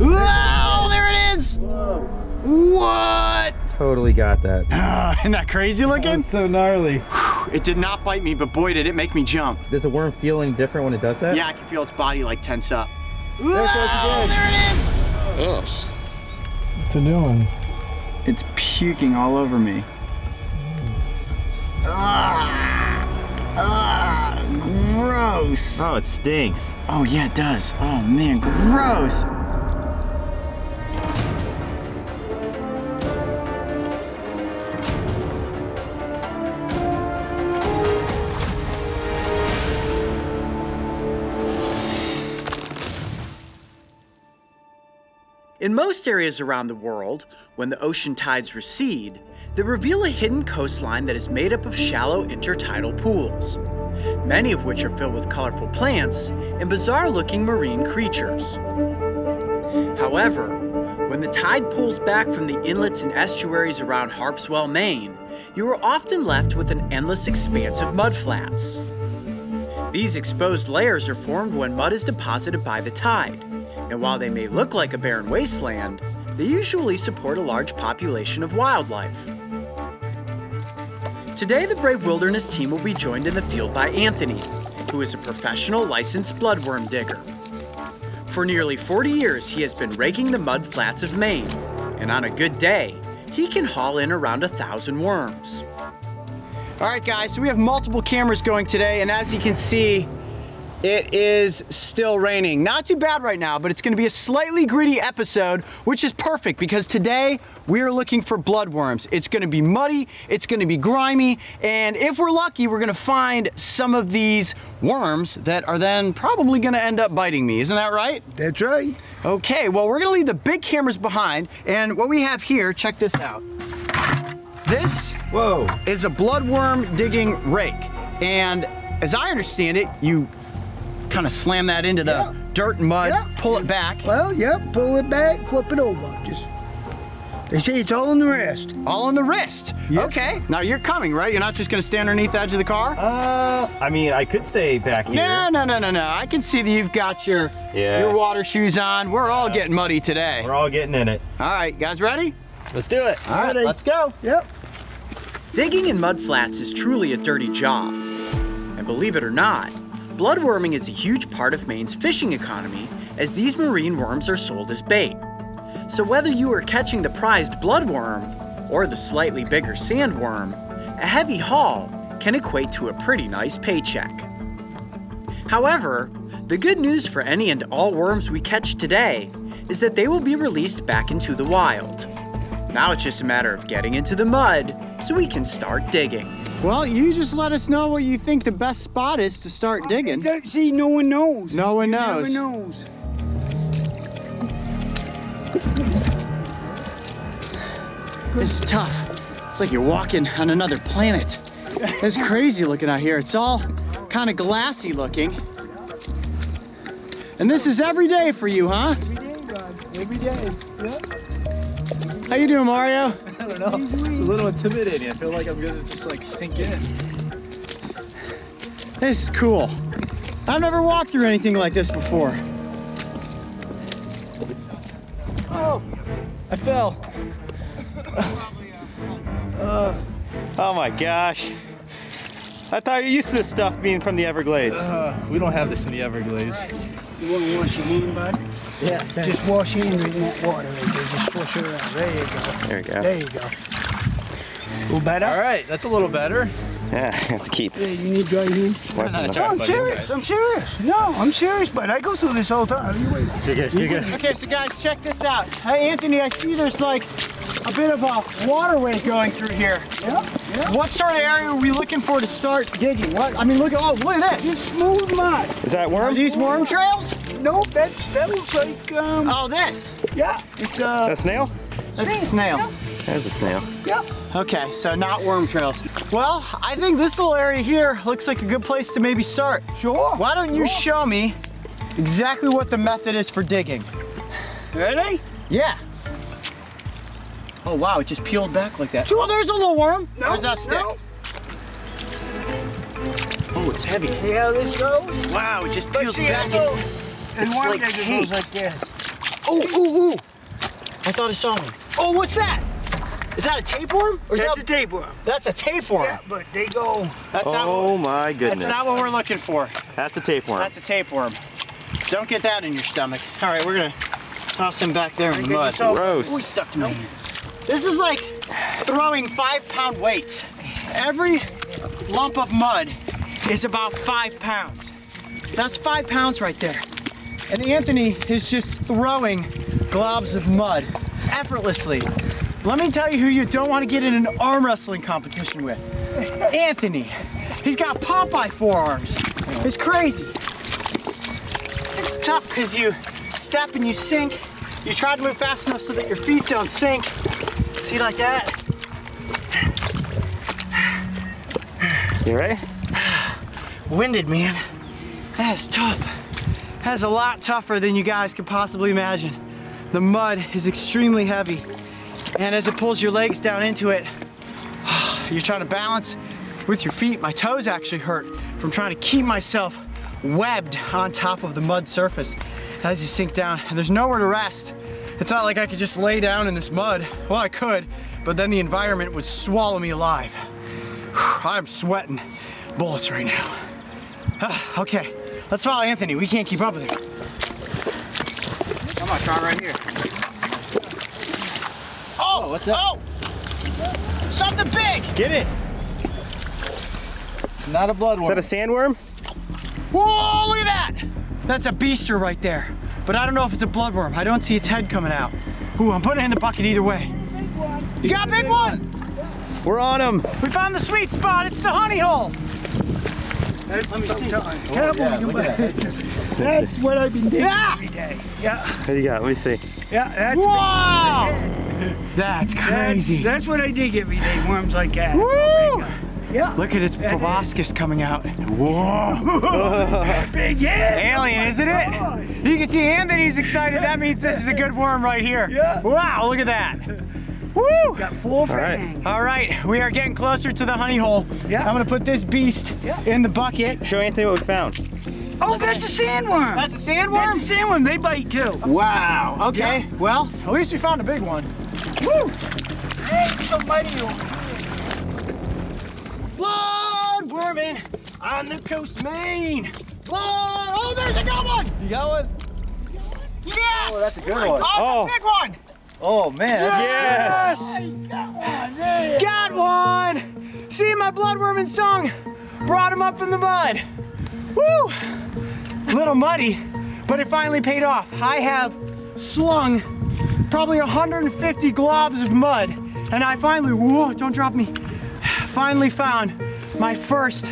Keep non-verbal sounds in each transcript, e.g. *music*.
Whoa, there it is! Whoa. What? Totally got that. Uh, *sighs* isn't that crazy looking? That's so gnarly. It did not bite me, but boy, did it make me jump. Does the worm feel any different when it does that? Yeah, I can feel its body like tense up. There it goes Whoa, again. there it is! Ugh. What's it doing? It's puking all over me. Ah, ah, gross. Oh, it stinks. Oh yeah, it does. Oh man, gross. In most areas around the world, when the ocean tides recede, they reveal a hidden coastline that is made up of shallow intertidal pools, many of which are filled with colorful plants and bizarre looking marine creatures. However, when the tide pulls back from the inlets and estuaries around Harpswell, Maine, you are often left with an endless expanse of mudflats. These exposed layers are formed when mud is deposited by the tide, and while they may look like a barren wasteland, they usually support a large population of wildlife. Today, the Brave Wilderness team will be joined in the field by Anthony, who is a professional licensed bloodworm digger. For nearly 40 years, he has been raking the mud flats of Maine, and on a good day, he can haul in around a thousand worms. All right, guys, so we have multiple cameras going today, and as you can see, it is still raining. Not too bad right now, but it's gonna be a slightly gritty episode, which is perfect because today we are looking for bloodworms. It's gonna be muddy, it's gonna be grimy, and if we're lucky, we're gonna find some of these worms that are then probably gonna end up biting me. Isn't that right? That's right. Okay, well, we're gonna leave the big cameras behind, and what we have here, check this out. This Whoa. is a bloodworm digging rake. And as I understand it, you kind of slam that into the Yeah. dirt and mud, Yeah. pull it back, Well, yep, pull it back, flip it over. Just they say it's all in the wrist. all in the wrist. Yes. Okay, now you're coming, right? You're not just gonna stand underneath the edge of the car? Uh, I mean, I could stay back here. no, no, no, no, no. I can see that you've got your Yeah. your water shoes on. We're all getting muddy today. We're all getting in it. All right, guys ready? Let's do it. All right, Ready. let's go. Yep. Digging in mud flats is truly a dirty job. And believe it or not, bloodworming is a huge part of Maine's fishing economy as these marine worms are sold as bait. So whether you are catching the prized bloodworm or the slightly bigger sandworm, a heavy haul can equate to a pretty nice paycheck. However, the good news for any and all worms we catch today is that they will be released back into the wild. Now it's just a matter of getting into the mud so we can start digging. Well, you just let us know what you think the best spot is to start digging. That- See, no one knows. No one You knows. Never knows. This is tough. It's like you're walking on another planet. It's crazy looking out here. It's all kind of glassy looking. And this is every day for you, huh? Every day, Rod. Every day. Yep. How you doing, Mario? I don't know. It's a little intimidating. I feel like I'm gonna just like sink in. This is cool. I've never walked through anything like this before. Oh, I fell. Oh my gosh. I thought you're used to this stuff being from the Everglades. Uh, we don't have this in the Everglades. You want to wash your hand, bud? Yeah. Just wash your hand in that water right there. Just push it around. There you go. There you go. There you go. A little better? All right, that's a little better. *laughs* Yeah, I have to keep Yeah, you need dry hands. wiping No, it's them. all I'm buddy, it's serious. I'm serious. No, I'm serious, but I go through this all the time. You wait. You're good, you're good. Okay, so guys, check this out. Hey, Anthony, I see there's like a bit of a waterway going through here. Yep, yep. What sort of area are we looking for to start digging? What? I mean, look at, oh, look at this. It's smooth mud. Is that Are worm? these worm trails? Nope, that's, that looks like, um, Oh, this. yeah, it's, Is uh, that a snail? That's a snail. That is a snail. yeah. Okay, so not worm trails. Well, I think this little area here looks like a good place to maybe start. Sure. Why don't you show me exactly what the method is for digging? Ready? Yeah. Oh wow, it just peeled back like that. Oh, there's a little worm. No, Where's that stick? no. Oh, it's heavy. See how this goes? Wow, it just But peels back. how it goes? And it's like digger cake. goes like this. Oh, ooh, ooh. I thought I saw one. Oh, what's that? Is that a tapeworm? Or is That's that, a tapeworm. That's a tapeworm. Yeah, but they go. That's not. Oh my goodness. That's not what we're looking for. That's a tapeworm. That's a tapeworm. Don't get that in your stomach. All right, we're gonna toss him back there in the Get mud. yourself- Gross. Ooh, he stuck to me. This is like throwing five pound weights. Every lump of mud is about five pounds. That's five pounds right there. And Anthony is just throwing globs of mud effortlessly. Let me tell you who you don't want to get in an arm wrestling competition with. Anthony. He's got Popeye forearms. It's crazy. It's tough because you step and you sink. You try to move fast enough so that your feet don't sink. See like that? You ready? Winded, man. That is tough. That's a lot tougher than you guys could possibly imagine. The mud is extremely heavy. And as it pulls your legs down into it, *sighs* you're trying to balance with your feet. My toes actually hurt from trying to keep myself webbed on top of the mud surface as you sink down. And there's nowhere to rest. It's not like I could just lay down in this mud. Well, I could, but then the environment would swallow me alive. *sighs* I'm sweating bullets right now. *sighs* Okay, let's follow Anthony. We can't keep up with him. Come on, try right here. Oh, what's that? Oh! Something big! Get it. It's not a bloodworm. Is that a sandworm? Whoa, look at that! That's a beaster right there. But I don't know if it's a bloodworm. I don't see its head coming out. Ooh, I'm putting it in the bucket either way. You got a big one! We're on him. We found the sweet spot. It's the honey hole. Let me see. Careful, That's what I've been doing Yeah! every day. Yeah, What do you got? Let me see. yeah, that's Whoa! That's That's, crazy. that's what I dig every day, worms like that. Woo! Yeah. Look at its proboscis coming out. Whoa! *laughs* Big yeah. Alien, isn't it? You can see Anthony's excited. That means this is a good worm right here. Yeah. Wow, look at that. Woo! Got four right. fangs. All right, we are getting closer to the honey hole. Yeah. I'm gonna put this beast Yeah. in the bucket. Show Anthony what we found. Oh, that's a sandworm. That's a sandworm? That's a sandworm. They bite too. Wow. Okay. Well, at least we found a big one. Woo! Hey, so mighty. Blood worming on the coast of Maine. Blood. Oh, there's a good one. You got one? Yes. Oh, that's a good one. Oh, Oh. a big one. Oh man. that's- Yes. Got one. Got one! See, my bloodworm and song brought him up in the mud. Woo! A little muddy, but it finally paid off. I have slung probably 150 globs of mud, and I finally, whoa, don't drop me, finally found my first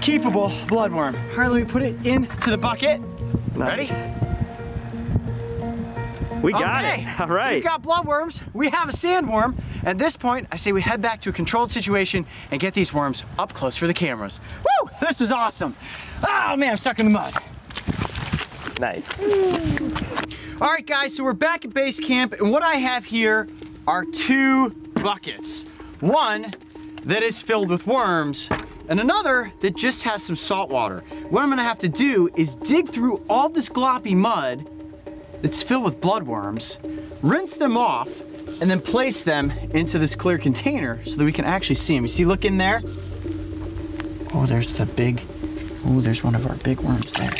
keepable bloodworm. All right, let me put it into the bucket. Ready? We got Okay. it. All right. We've got bloodworms. We have a sandworm. At this point, I say we head back to a controlled situation and get these worms up close for the cameras. Woo! This was awesome. Oh man, I'm stuck in the mud. nice. All right, guys, so we're back at base camp, and what I have here are two buckets. One that is filled with worms, and another that just has some salt water. What I'm gonna have to do is dig through all this gloppy mud that's filled with bloodworms, rinse them off, and then place them into this clear container so that we can actually see them. You see, look in there. Oh, there's the big, oh, there's one of our big worms there.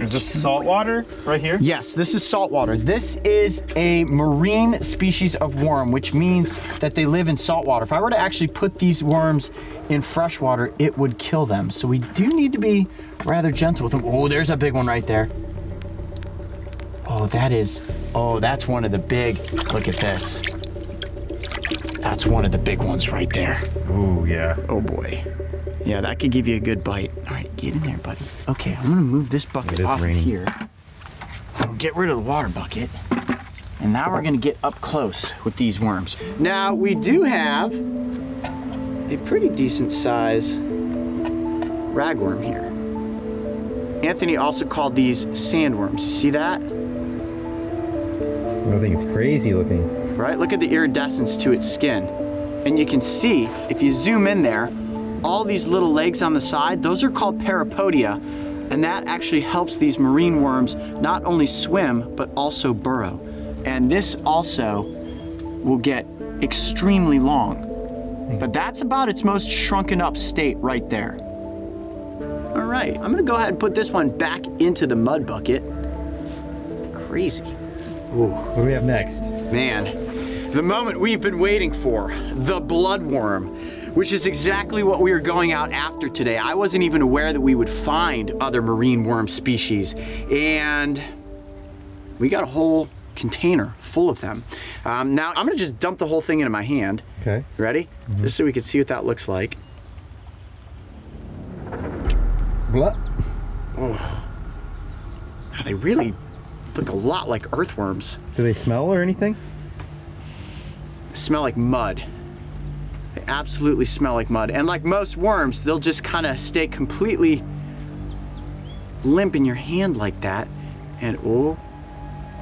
Is this salt water right here? Yes, this is saltwater. This is a marine species of worm, which means that they live in saltwater. If I were to actually put these worms in freshwater, it would kill them. So we do need to be rather gentle with them. Oh, there's a big one right there. Oh, that is, oh, that's one of the big, look at this. That's one of the big ones right there. Ooh, yeah. Oh boy. Yeah, that could give you a good bite. All right, get in there, buddy. Okay, I'm gonna move this bucket off raining. here. We'll get rid of the water bucket. And now we're gonna get up close with these worms. Now, we do have a pretty decent size ragworm here. Anthony also called these sandworms. You see that? I think it's crazy looking. right? Look at the iridescence to its skin. And you can see, if you zoom in there, all these little legs on the side, those are called parapodia. And that actually helps these marine worms not only swim, but also burrow. And this also will get extremely long. But that's about its most shrunken up state right there. All right, I'm gonna go ahead and put this one back into the mud bucket. Crazy. Ooh, What do we have next? Man, the moment we've been waiting for, the bloodworm, which is exactly what we are going out after today. I wasn't even aware that we would find other marine worm species, and we got a whole container full of them. Um, now, I'm gonna just dump the whole thing into my hand. Okay. Ready? Just so we can see what that looks like. Blah. Oh. They really look a lot like earthworms. Do they smell or anything? smell like mud. They absolutely smell like mud. And like most worms, they'll just kind of stay completely limp in your hand like that. And oh,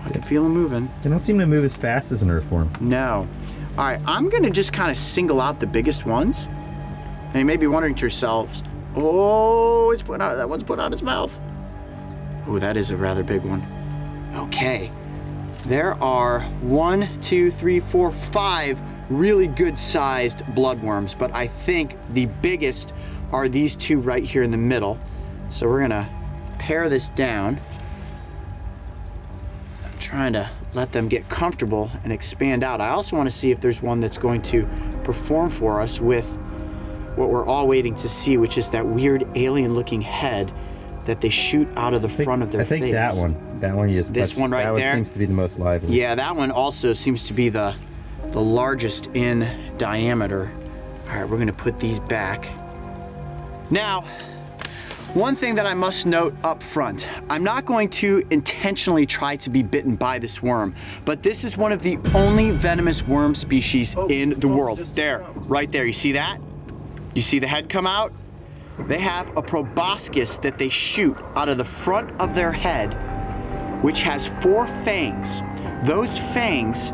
I can feel them moving. They don't seem to move as fast as an earthworm. No. All right, I'm gonna just kind of single out the biggest ones. And you may be wondering to yourselves, oh, it's put out, that one's put out its mouth. Oh, that is a rather big one. Okay. There are one, two, three, four, five really good sized bloodworms, but I think the biggest are these two right here in the middle. So we're gonna pare this down. I'm trying to let them get comfortable and expand out. I also want to see if there's one that's going to perform for us with what we're all waiting to see, which is that weird alien looking head that they shoot out of the front of their face. I think face. that one. That one you just This touched, one right that there? one seems to be the most lively. Yeah, that one also seems to be the the largest in diameter. All right, we're gonna put these back. Now, one thing that I must note up front, I'm not going to intentionally try to be bitten by this worm, but this is one of the only venomous worm species in the world. There, right there, you see that? You see the head come out? They have a proboscis that they shoot out of the front of their head which has four fangs. Those fangs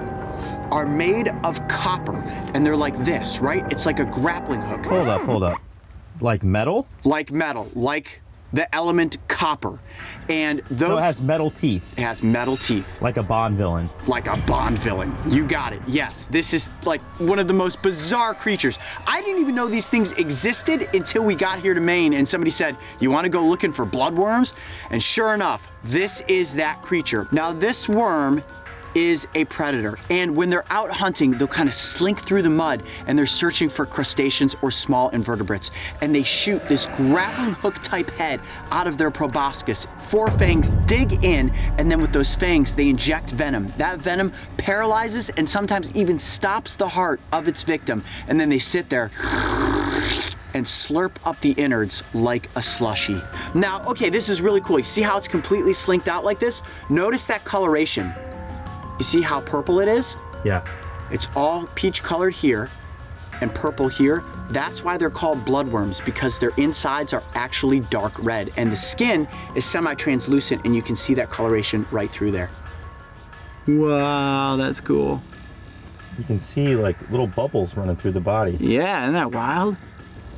are made of copper and they're like this, right? It's like a grappling hook. Hold up, hold up. Like metal? Like metal, like the element copper. And those So it has metal teeth, it has metal teeth, like a Bond villain. like a Bond villain. You got it. Yes, this is like one of the most bizarre creatures. I didn't even know these things existed until we got here to Maine and somebody said, You want to go looking for bloodworms? And sure enough, this is that creature. Now, this worm is a predator. And when they're out hunting, they'll kind of slink through the mud and they're searching for crustaceans or small invertebrates. And they shoot this grappling hook type head out of their proboscis. Four fangs dig in, and then with those fangs, they inject venom. That venom paralyzes and sometimes even stops the heart of its victim. And then they sit there and slurp up the innards like a slushy. Now, okay, this is really cool. You see how it's completely slinked out like this? Notice that coloration. You see how purple it is? Yeah. It's all peach colored here and purple here. That's why they're called bloodworms because their insides are actually dark red and the skin is semi-translucent and you can see that coloration right through there. Wow, that's cool. You can see like little bubbles running through the body. Yeah, isn't that wild?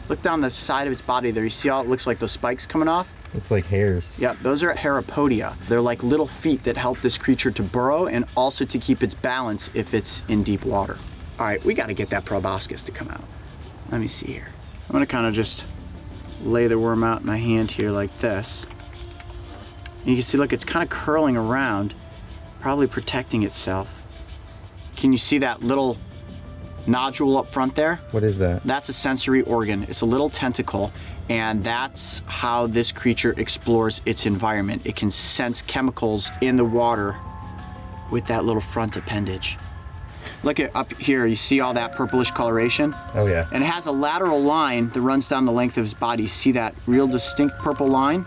Look down the side of its body there. You see how it looks like those spikes coming off? Looks like hairs. Yeah, those are parapodia. They're like little feet that help this creature to burrow and also to keep its balance if it's in deep water. All right, we got to get that proboscis to come out. Let me see here. I'm gonna kind of just lay the worm out in my hand here like this. And You can see, look, it's kind of curling around, probably protecting itself. Can you see that little nodule up front there? What is that? That's a sensory organ. It's a little tentacle, and that's how this creature explores its environment. It can sense chemicals in the water with that little front appendage. Look at up here, you see all that purplish coloration? Oh yeah. And it has a lateral line that runs down the length of his body. See that real distinct purple line?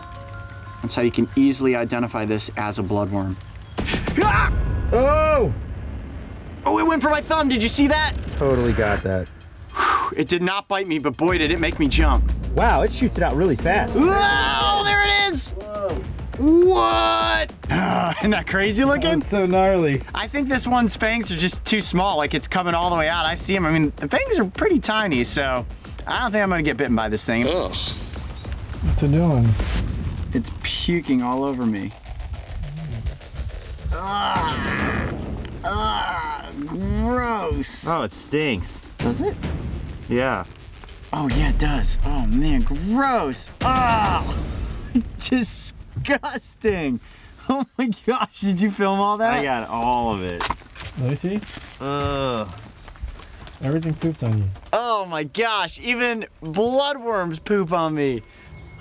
That's how you can easily identify this as a bloodworm. Ah! Oh! Oh, it went for my thumb. Did you see that? Totally got that. It did not bite me, but boy, did it make me jump. Wow, it shoots it out really fast. Whoa, there it is! Whoa! What? *sighs* Isn't that crazy looking? so gnarly. I think this one's fangs are just too small, like it's coming all the way out. I see them. I mean, the fangs are pretty tiny, so I don't think I'm gonna get bitten by this thing. Ugh. What's it doing? It's puking all over me. Ah, ah, gross. Oh, it stinks. Does it? Yeah. Oh yeah, it does. Oh man, gross. Ah, *laughs* disgusting. Oh my gosh, did you film all that? I got all of it. Let me see. Ugh. Everything poops on you. Oh my gosh, even bloodworms poop on me.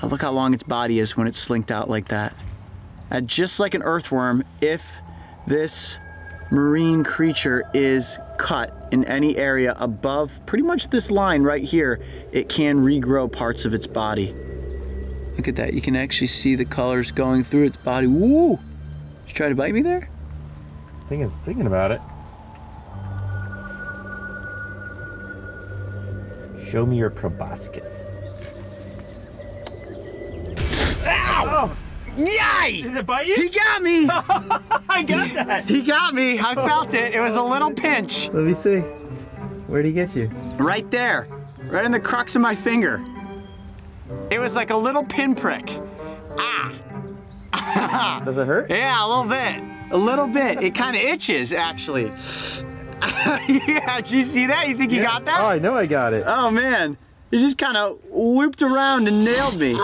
Oh, look how long its body is when it's slinked out like that. And just like an earthworm, if this marine creature is cut in any area above pretty much this line right here, it can regrow parts of its body. Look at that, you can actually see the colors going through its body. Woo! Did you try to bite me there? I think it's thinking about it. Show me your proboscis. Oh. Yay! Did it bite you? He got me! *laughs* I got that. He got me. I felt it. It was a little pinch. Let me see. Where'd he get you? Right there. Right in the crux of my finger. It was like a little pinprick. Ah. *laughs* Does it hurt? Yeah, a little bit. A little bit. It kind of itches, actually. *laughs* yeah, did you see that? You think you got that? Oh, I know I got it. Oh man, you just kind of looped around and nailed me.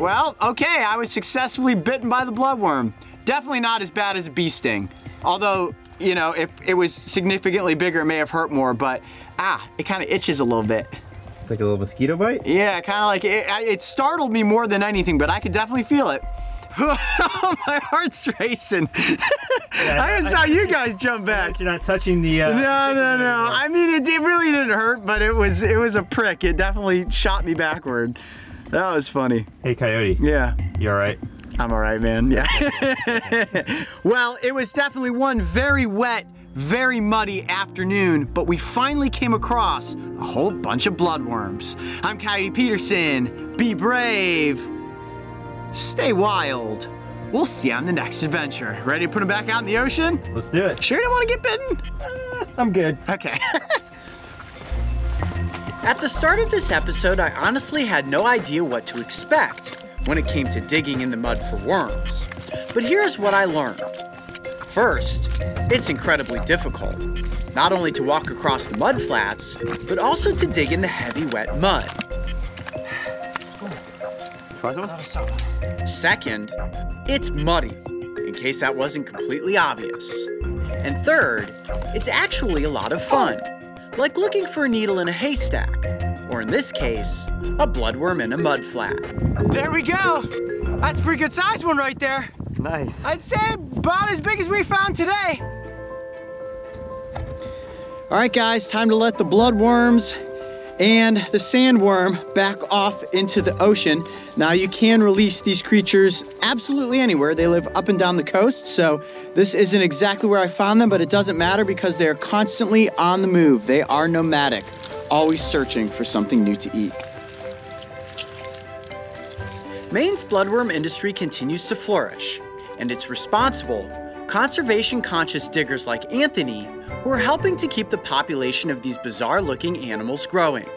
Well, okay, I was successfully bitten by the bloodworm. Definitely not as bad as a bee sting. Although, you know, if it was significantly bigger, it may have hurt more, but ah, it kind of itches a little bit. It's like a little mosquito bite. Yeah, kind of like it, it startled me more than anything, but I could definitely feel it. *laughs* My heart's racing. *laughs* I even saw you guys jump back. You're not touching the. Uh, No, no, no. I mean, it, it really didn't hurt, but it was it was a prick. It definitely shot me backward. That was funny. Hey, Coyote. Yeah, You all right? I'm all right, man. Yeah. *laughs* well, it was definitely one very wet, very muddy afternoon, but we finally came across a whole bunch of bloodworms. I'm Coyote Peterson. Be brave. Stay wild. We'll see you on the next adventure. Ready to put them back out in the ocean? Let's do it. Sure you don't want to get bitten? *laughs* I'm good. Okay. *laughs* At the start of this episode, I honestly had no idea what to expect when it came to digging in the mud for worms. But here's what I learned. First, it's incredibly difficult, not only to walk across the mud flats, but also to dig in the heavy wet mud. Second, it's muddy, in case that wasn't completely obvious. And third, it's actually a lot of fun, like looking for a needle in a haystack, or in this case, a bloodworm in a mud flat. There we go! That's a pretty good sized one right there. Nice. I'd say about as big as we found today. All right, guys, time to let the bloodworms and the sandworm back off into the ocean. Now, you can release these creatures absolutely anywhere. They live up and down the coast, so this isn't exactly where I found them, but it doesn't matter because they're constantly on the move. They are nomadic, always searching for something new to eat. Maine's bloodworm industry continues to flourish, and it's responsible, conservation conscious diggers like Anthony who are helping to keep the population of these bizarre looking animals growing.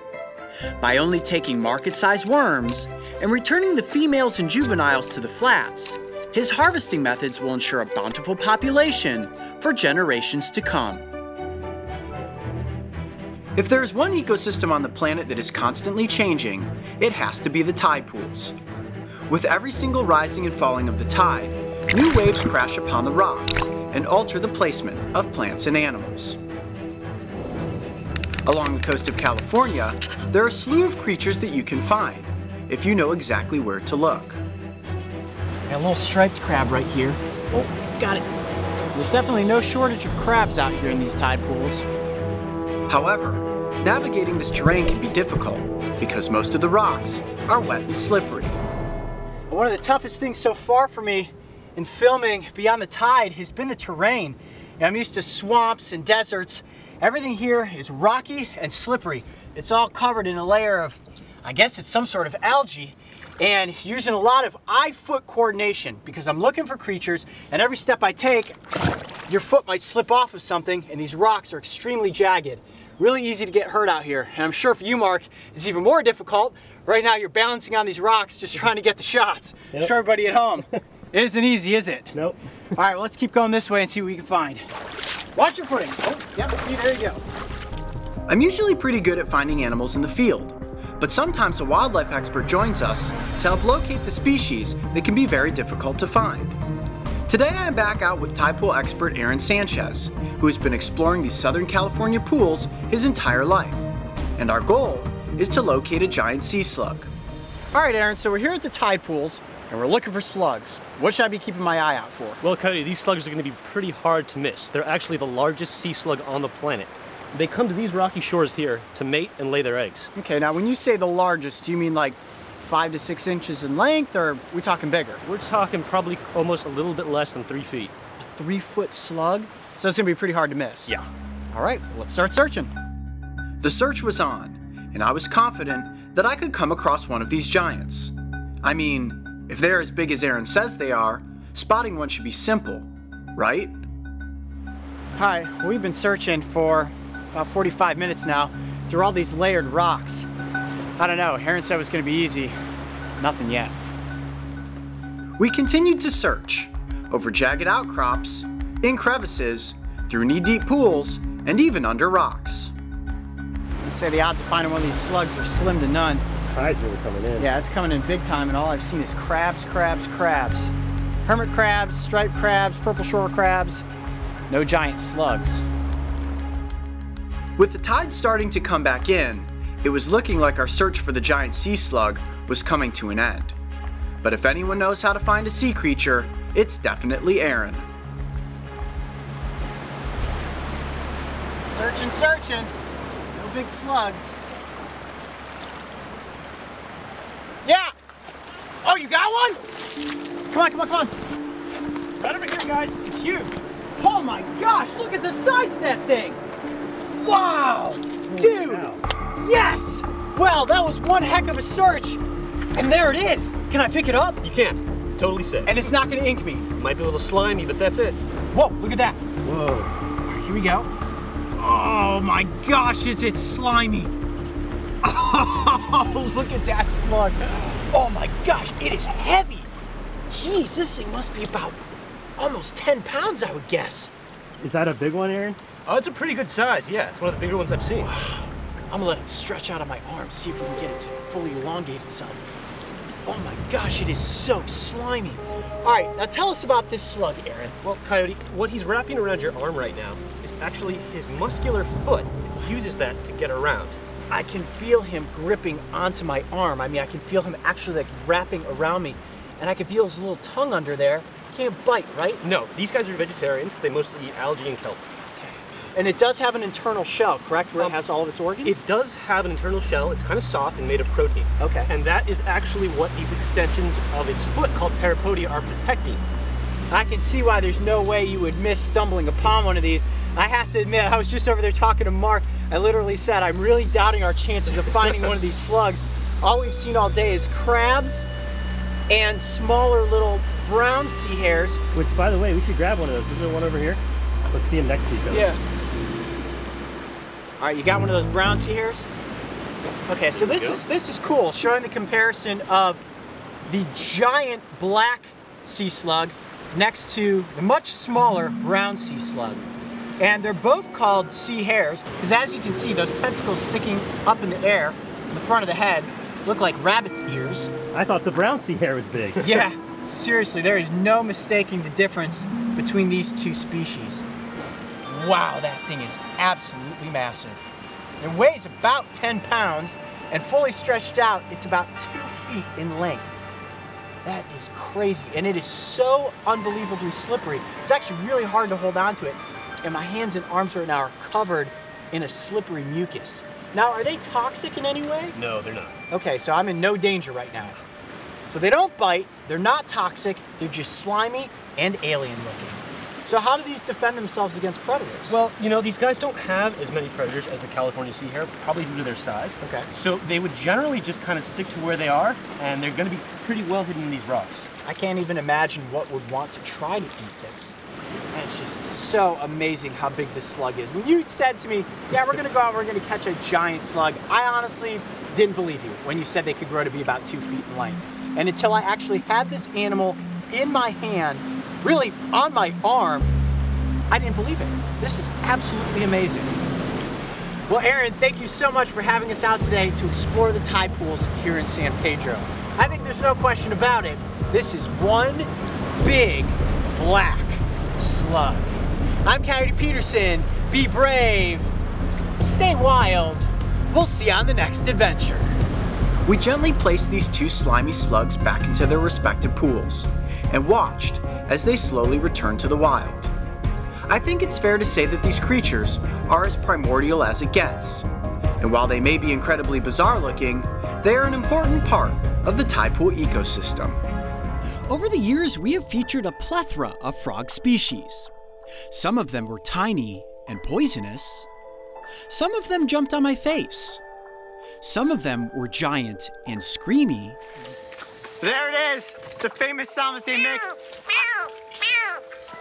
By only taking market sized worms and returning the females and juveniles to the flats, his harvesting methods will ensure a bountiful population for generations to come. If there is one ecosystem on the planet that is constantly changing, it has to be the tide pools. With every single rising and falling of the tide, new waves crash upon the rocks and alter the placement of plants and animals. Along the coast of California, there are a slew of creatures that you can find, if you know exactly where to look. Got a little striped crab right here. Oh, got it. There's definitely no shortage of crabs out here in these tide pools. However, navigating this terrain can be difficult because most of the rocks are wet and slippery. One of the toughest things so far for me in filming Beyond the Tide has been the terrain. I'm used to swamps and deserts. Everything here is rocky and slippery. It's all covered in a layer of, I guess it's some sort of algae, and using a lot of eye-foot coordination because I'm looking for creatures, and every step I take, your foot might slip off of something, and these rocks are extremely jagged. Really easy to get hurt out here. And I'm sure for you, Mark, it's even more difficult. Right now, you're balancing on these rocks just trying to get the shots. Yep. Show everybody at home. *laughs* it isn't easy, is it? Nope. *laughs* All right, well, let's keep going this way and see what we can find. Watch your footing. Oh, yep, see, there you go. I'm usually pretty good at finding animals in the field, but sometimes a wildlife expert joins us to help locate the species that can be very difficult to find. Today I am back out with tide pool expert Aaron Sanchez, who has been exploring these Southern California pools his entire life. And our goal is to locate a giant sea slug. All right, Aaron, so we're here at the tide pools and we're looking for slugs. What should I be keeping my eye out for? Well, Cody, these slugs are going to be pretty hard to miss. They're actually the largest sea slug on the planet. They come to these rocky shores here to mate and lay their eggs. Okay, now when you say the largest, do you mean like five to six inches in length or are we talking bigger? We're talking probably almost a little bit less than three feet. A three foot slug? So it's gonna be pretty hard to miss. Yeah. All right, let's start searching. The search was on, and I was confident that I could come across one of these giants. I mean, if they're as big as Aaron says they are, spotting one should be simple, right? Hi, we've been searching for about 45 minutes now through all these layered rocks. I don't know, Aaron said it was gonna be easy. Nothing yet. We continued to search over jagged outcrops, in crevices, through knee-deep pools, and even under rocks. I'd say the odds of finding one of these slugs are slim to none. Tide's really coming in. Yeah, it's coming in big time, and all I've seen is crabs, crabs, crabs. Hermit crabs, striped crabs, purple shore crabs. No giant slugs. With the tide starting to come back in, it was looking like our search for the giant sea slug was coming to an end. But if anyone knows how to find a sea creature, it's definitely Aaron. Searching, searching. No big slugs. Oh, you got one? Come on, come on, come on. Right over here, guys. It's huge. Oh my gosh, look at the size of that thing! Wow! Dude! Yes! Well, that was one heck of a search. And there it is. Can I pick it up? You can. It's totally safe. And it's not gonna ink me. might be a little slimy, but that's it. Whoa, look at that. Whoa. All right, here we go. Oh my gosh, is it slimy? *laughs* Oh, look at that slug. Oh my gosh, it is heavy. Jeez, this thing must be about almost 10 pounds, I would guess. Is that a big one, Aaron? Oh, it's a pretty good size, yeah. It's one of the bigger ones I've seen. I'm gonna let it stretch out on my arm, see if we can get it to fully elongate itself. Oh my gosh, it is so slimy. All right, now tell us about this slug, Aaron. Well, Coyote, what he's wrapping around your arm right now is actually his muscular foot. He uses that to get around. I can feel him gripping onto my arm. I mean, I can feel him actually like wrapping around me, and I can feel his little tongue under there. Can't bite, right? No, these guys are vegetarians. They mostly eat algae and kelp. Okay. And it does have an internal shell, correct, where Um, it has all of its organs? It does have an internal shell. It's kind of soft and made of protein. Okay. And that is actually what these extensions of its foot called parapodia are protecting. I can see why there's no way you would miss stumbling upon one of these. I have to admit, I was just over there talking to Mark. I literally said, I'm really doubting our chances of finding one of these slugs. All we've seen all day is crabs and smaller little brown sea hares. Which, by the way, we should grab one of those. Is there one over here? Let's see them next to each other. Yeah. All right, you got one of those brown sea hares? Okay, so this is this is cool, showing the comparison of the giant black sea slug next to the much smaller brown sea slug. And they're both called sea hares, because as you can see, those tentacles sticking up in the air, in the front of the head, look like rabbit's ears. I thought the brown sea hare was big. *laughs* Yeah, seriously, there is no mistaking the difference between these two species. Wow, that thing is absolutely massive. It weighs about 10 pounds, and fully stretched out, it's about two feet in length. That is crazy, and it is so unbelievably slippery. It's actually really hard to hold on to it, and my hands and arms right now are covered in a slippery mucus. Now, are they toxic in any way? no, they're not. Okay, so I'm in no danger right now. So they don't bite, they're not toxic, they're just slimy and alien looking. So how do these defend themselves against predators? Well, you know, these guys don't have as many predators as the California sea hare, probably due to their size. Okay. So they would generally just kind of stick to where they are, and they're going to be pretty well hidden in these rocks. I can't even imagine what would want to try to eat this. Man, it's just so amazing how big this slug is. When you said to me, yeah, we're gonna go out, we're gonna catch a giant slug, I honestly didn't believe you when you said they could grow to be about two feet in length. And until I actually had this animal in my hand, really on my arm, I didn't believe it. This is absolutely amazing. Well, Aaron, thank you so much for having us out today to explore the tide pools here in San Pedro. I think there's no question about it. This is one big black slug. I'm Coyote Peterson. Be brave. Stay wild. We'll see you on the next adventure. We gently placed these two slimy slugs back into their respective pools and watched as they slowly returned to the wild. I think it's fair to say that these creatures are as primordial as it gets. And while they may be incredibly bizarre looking, they are an important part of the tide pool ecosystem. Over the years, we have featured a plethora of frog species. Some of them were tiny and poisonous. Some of them jumped on my face. Some of them were giant and screamy. There it is, the famous sound that they make.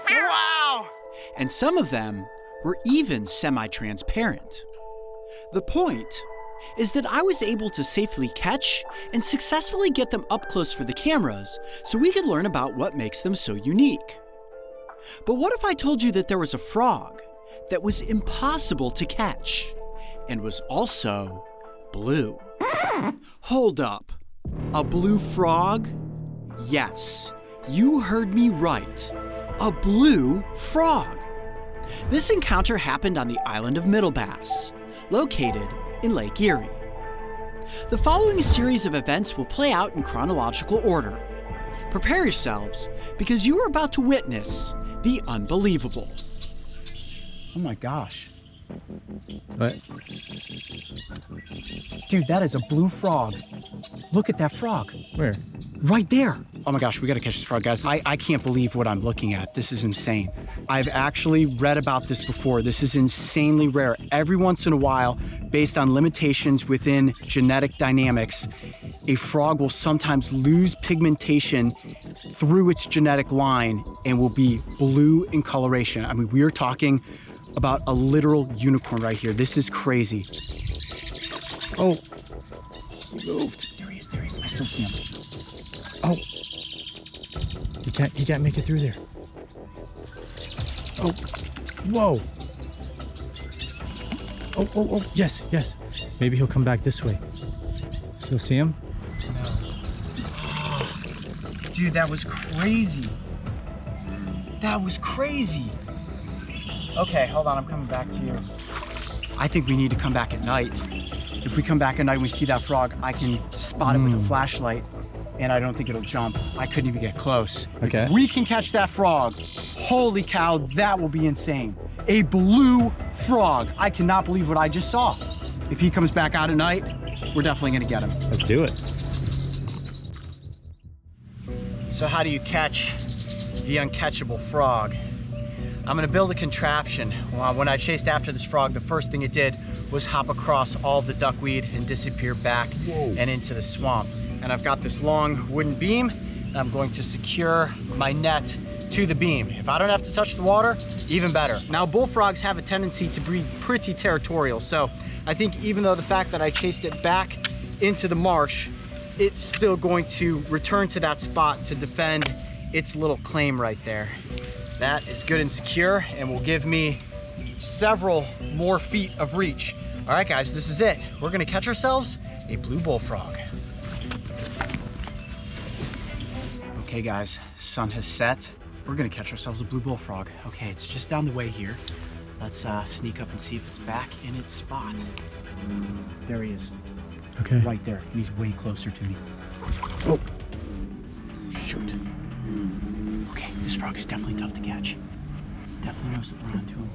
Wow! And some of them were even semi transparent. The point is that I was able to safely catch and successfully get them up close for the cameras so we could learn about what makes them so unique. But what if I told you that there was a frog that was impossible to catch and was also blue? Hold up. A blue frog? Yes, you heard me right. A blue frog. This encounter happened on the island of Middle Bass, located in Lake Erie. The following series of events will play out in chronological order. Prepare yourselves because you are about to witness the unbelievable. Oh my gosh. What? Dude, that is a blue frog. Look at that frog. Where? Right there. Oh my gosh, we gotta catch this frog, guys. I, I can't believe what I'm looking at. This is insane. I've actually read about this before. This is insanely rare. Every once in a while, based on limitations within genetic dynamics, a frog will sometimes lose pigmentation through its genetic line and will be blue in coloration. I mean, we are talking about a literal unicorn right here. This is crazy. Oh, he moved. There he is, there he is. I still see him. Oh, he can't. He can't make it through there. Oh, whoa. Oh, oh, oh. Yes, yes. Maybe he'll come back this way. Still see him? No. Dude, that was crazy. That was crazy. Okay, hold on, I'm coming back to you. I think we need to come back at night. If we come back at night and we see that frog, I can spot it with a Mm. flashlight and I don't think it'll jump. I couldn't even get close. Okay. If we can catch that frog, holy cow, that will be insane. A blue frog. I cannot believe what I just saw. If he comes back out at night, we're definitely gonna get him. Let's do it. So how do you catch the uncatchable frog? I'm gonna build a contraption. When I chased after this frog, the first thing it did was hop across all the duckweed and disappear back and into the swamp. And I've got this long wooden beam and I'm going to secure my net to the beam. If I don't have to touch the water, even better. Now bullfrogs have a tendency to be pretty territorial. So I think even though the fact that I chased it back into the marsh, it's still going to return to that spot to defend its little claim right there. That is good and secure and will give me several more feet of reach. All right, guys, this is it. We're gonna catch ourselves a blue bullfrog. Okay, guys, sun has set. We're gonna catch ourselves a blue bullfrog. Okay, it's just down the way here. Let's uh, sneak up and see if it's back in its spot. There he is, Okay. right there. And he's way closer to me. Oh, shoot. Okay, this frog is definitely tough to catch. Definitely knows that we're onto him.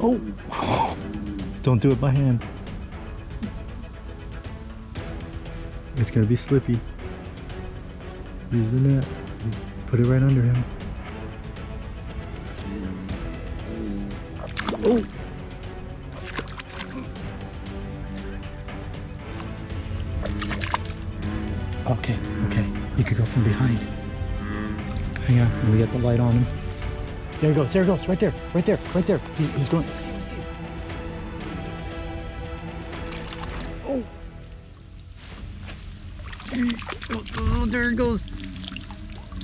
Oh. Don't do it by hand. It's gonna be slippy. Use the net. Put it right under him. Oh. Okay, okay. You could go from behind. Hang on, me get the light on him. There he goes, there he goes, right there, right there, right there. He, he's going. Oh. Oh, oh, there it goes.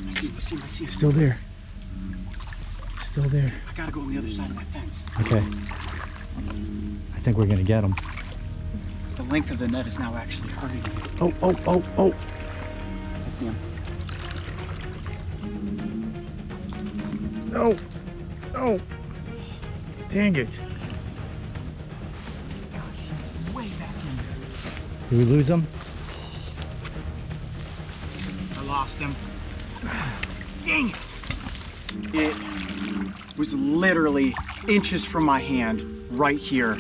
I see him, I see him, I see him. Still there. Still there. I gotta go on the other side of that fence. Okay. I think we're gonna get him. The length of the net is now actually hurting me. Oh, oh, oh, oh. I see him. No. No. Dang it. Way back in there. Did we lose him? I lost him. Dang it! It was literally inches from my hand right here.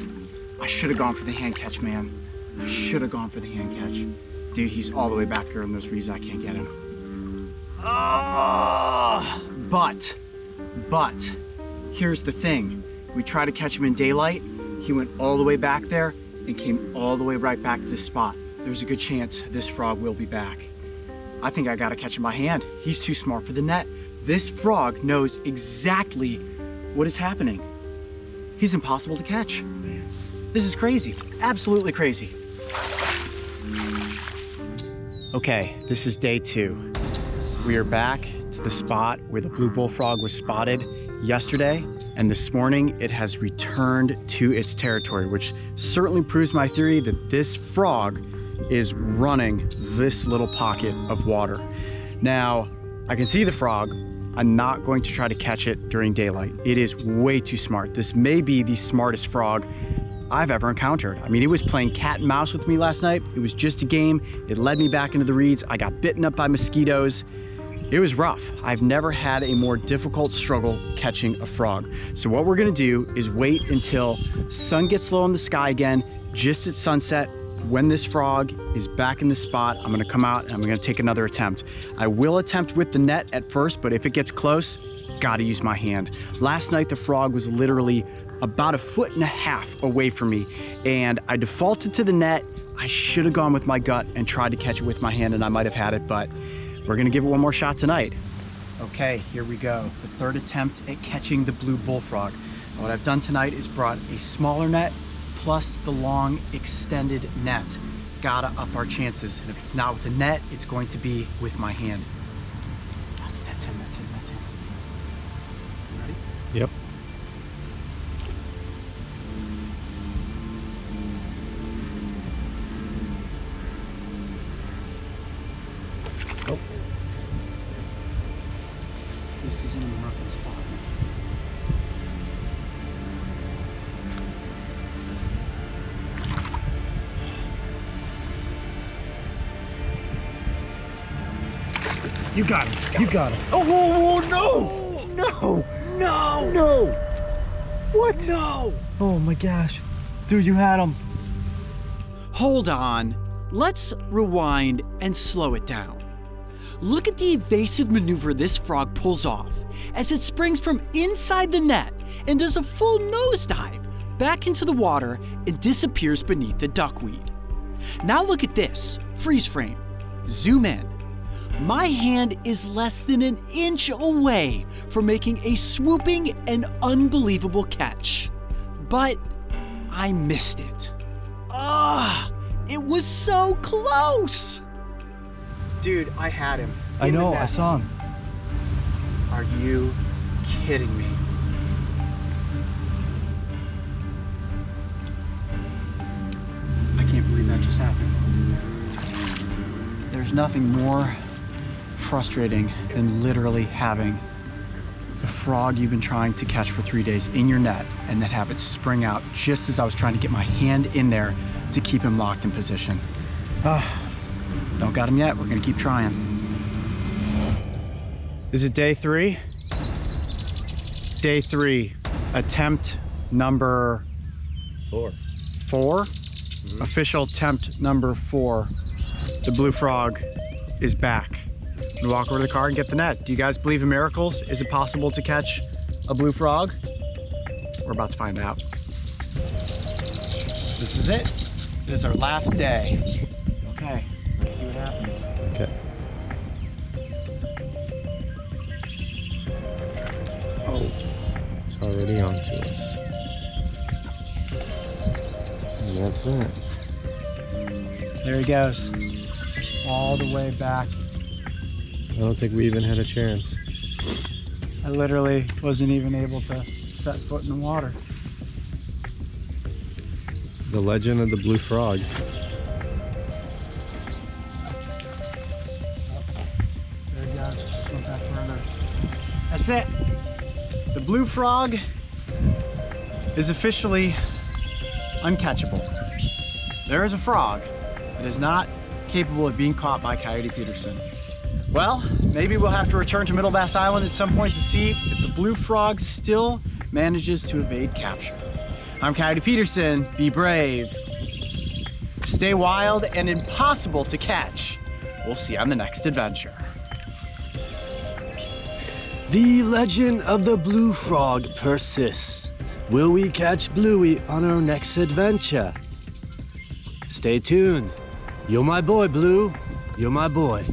I should have gone for the hand catch, man. I should have gone for the hand catch. Dude, he's all the way back there in those reeds. I can't get him. Ah! But, but, here's the thing. We tried to catch him in daylight. He went all the way back there and came all the way right back to this spot. There's a good chance this frog will be back. I think I gotta catch him by hand. He's too smart for the net. This frog knows exactly what is happening. He's impossible to catch. This is crazy. Absolutely crazy. Okay, this is day two. We are back the spot where the blue bullfrog was spotted yesterday, and this morning it has returned to its territory, which certainly proves my theory that this frog is running this little pocket of water. Now, I can see the frog. I'm not going to try to catch it during daylight. It is way too smart. This may be the smartest frog I've ever encountered. I mean, it was playing cat and mouse with me last night. It was just a game. It led me back into the reeds. I got bitten up by mosquitoes. It was rough. I've never had a more difficult struggle catching a frog. So what we're gonna do is wait until sun gets low in the sky again, just at sunset. When this frog is back in the spot, I'm gonna come out and I'm gonna take another attempt. I will attempt with the net at first, but if it gets close, gotta use my hand. Last night, the frog was literally about a foot and a half away from me, and I defaulted to the net. I should have gone with my gut and tried to catch it with my hand, and I might have had it, but we're gonna give it one more shot tonight. Okay, here we go. The third attempt at catching the blue bullfrog. What I've done tonight is brought a smaller net plus the long extended net. Gotta up our chances. And if it's not with the net, it's going to be with my hand. Yes, that's him, that's him, that's him. You ready? Yep. You got him. You got him. Oh, whoa, whoa, no! No! No! No! What? No! Oh my gosh. Dude, you had him. Hold on. Let's rewind and slow it down. Look at the evasive maneuver this frog pulls off as it springs from inside the net and does a full nosedive back into the water and disappears beneath the duckweed. Now look at this freeze frame. Zoom in. My hand is less than an inch away from making a swooping and unbelievable catch. But I missed it. Ah, it was so close. Dude, I had him. I know, I saw him. Are you kidding me? I can't believe that just happened. There's nothing more frustrating than literally having the frog you've been trying to catch for three days in your net and then have it spring out just as I was trying to get my hand in there to keep him locked in position. Ah, don't got him yet. We're gonna keep trying. Is it day three? Day three, attempt number Four. 4 Official attempt number four. The blue frog is back and walk over to the car and get the net. Do you guys believe in miracles? Is it possible to catch a blue frog? We're about to find out. This is it. It is our last day. Okay, let's see what happens. Okay. Oh, it's already on to us. That's it. There he goes. All the way back I don't think we even had a chance. I literally wasn't even able to set foot in the water. The legend of the blue frog. There he goes. Went back. That's it. The blue frog is officially uncatchable. There is a frog that is not capable of being caught by Coyote Peterson. Well, maybe we'll have to return to Middle Bass Island at some point to see if the blue frog still manages to evade capture. I'm Coyote Peterson. Be brave. Stay wild and impossible to catch. We'll see you on the next adventure. The legend of the blue frog persists. Will we catch Bluey on our next adventure? Stay tuned. You're my boy, Blue. You're my boy.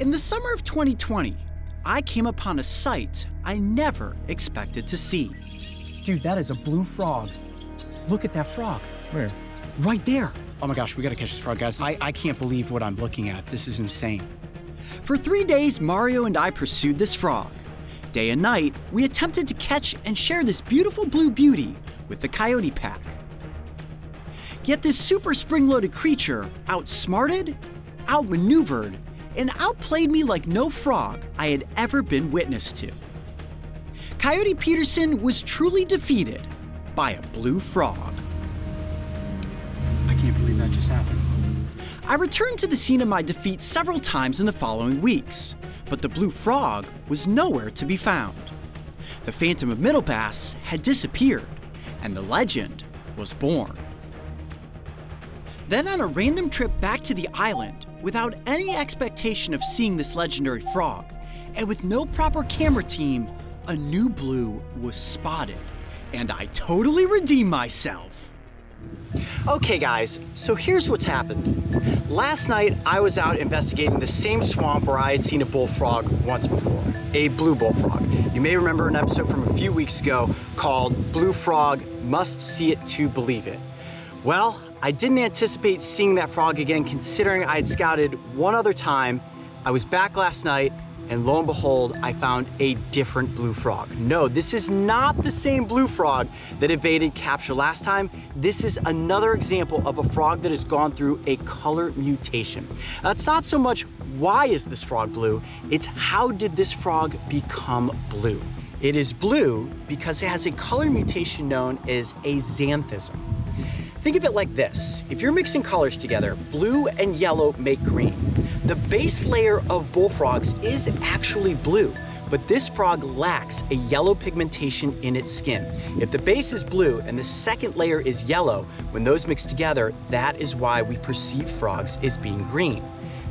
In the summer of 2020, I came upon a sight I never expected to see. Dude, that is a blue frog. Look at that frog. Where? Right there. Oh my gosh, we gotta catch this frog, guys. I, I can't believe what I'm looking at. This is insane. For three days, Mario and I pursued this frog. Day and night, we attempted to catch and share this beautiful blue beauty with the coyote pack. Yet this super spring loaded creature outsmarted, outmaneuvered, and outplayed me like no frog I had ever been witness to. Coyote Peterson was truly defeated by a blue frog. I can't believe that just happened. I returned to the scene of my defeat several times in the following weeks, but the blue frog was nowhere to be found. The Phantom of Middle Bass had disappeared, and the legend was born. Then, on a random trip back to the island, without any expectation of seeing this legendary frog, and with no proper camera team, a new blue was spotted, and I totally redeemed myself. Okay, guys, so here's what's happened. Last night, I was out investigating the same swamp where I had seen a bullfrog once before, a blue bullfrog. You may remember an episode from a few weeks ago called Blue Frog Must See It to Believe It. Well, I didn't anticipate seeing that frog again considering I had scouted one other time. I was back last night and lo and behold, I found a different blue frog. No, this is not the same blue frog that evaded capture last time. This is another example of a frog that has gone through a color mutation. Now, it's not so much why is this frog blue, it's how did this frog become blue. It is blue because it has a color mutation known as axanthism. Think of it like this. If you're mixing colors together, blue and yellow make green. The base layer of bullfrogs is actually blue, but this frog lacks a yellow pigmentation in its skin. If the base is blue and the second layer is yellow, when those mix together, that is why we perceive frogs as being green.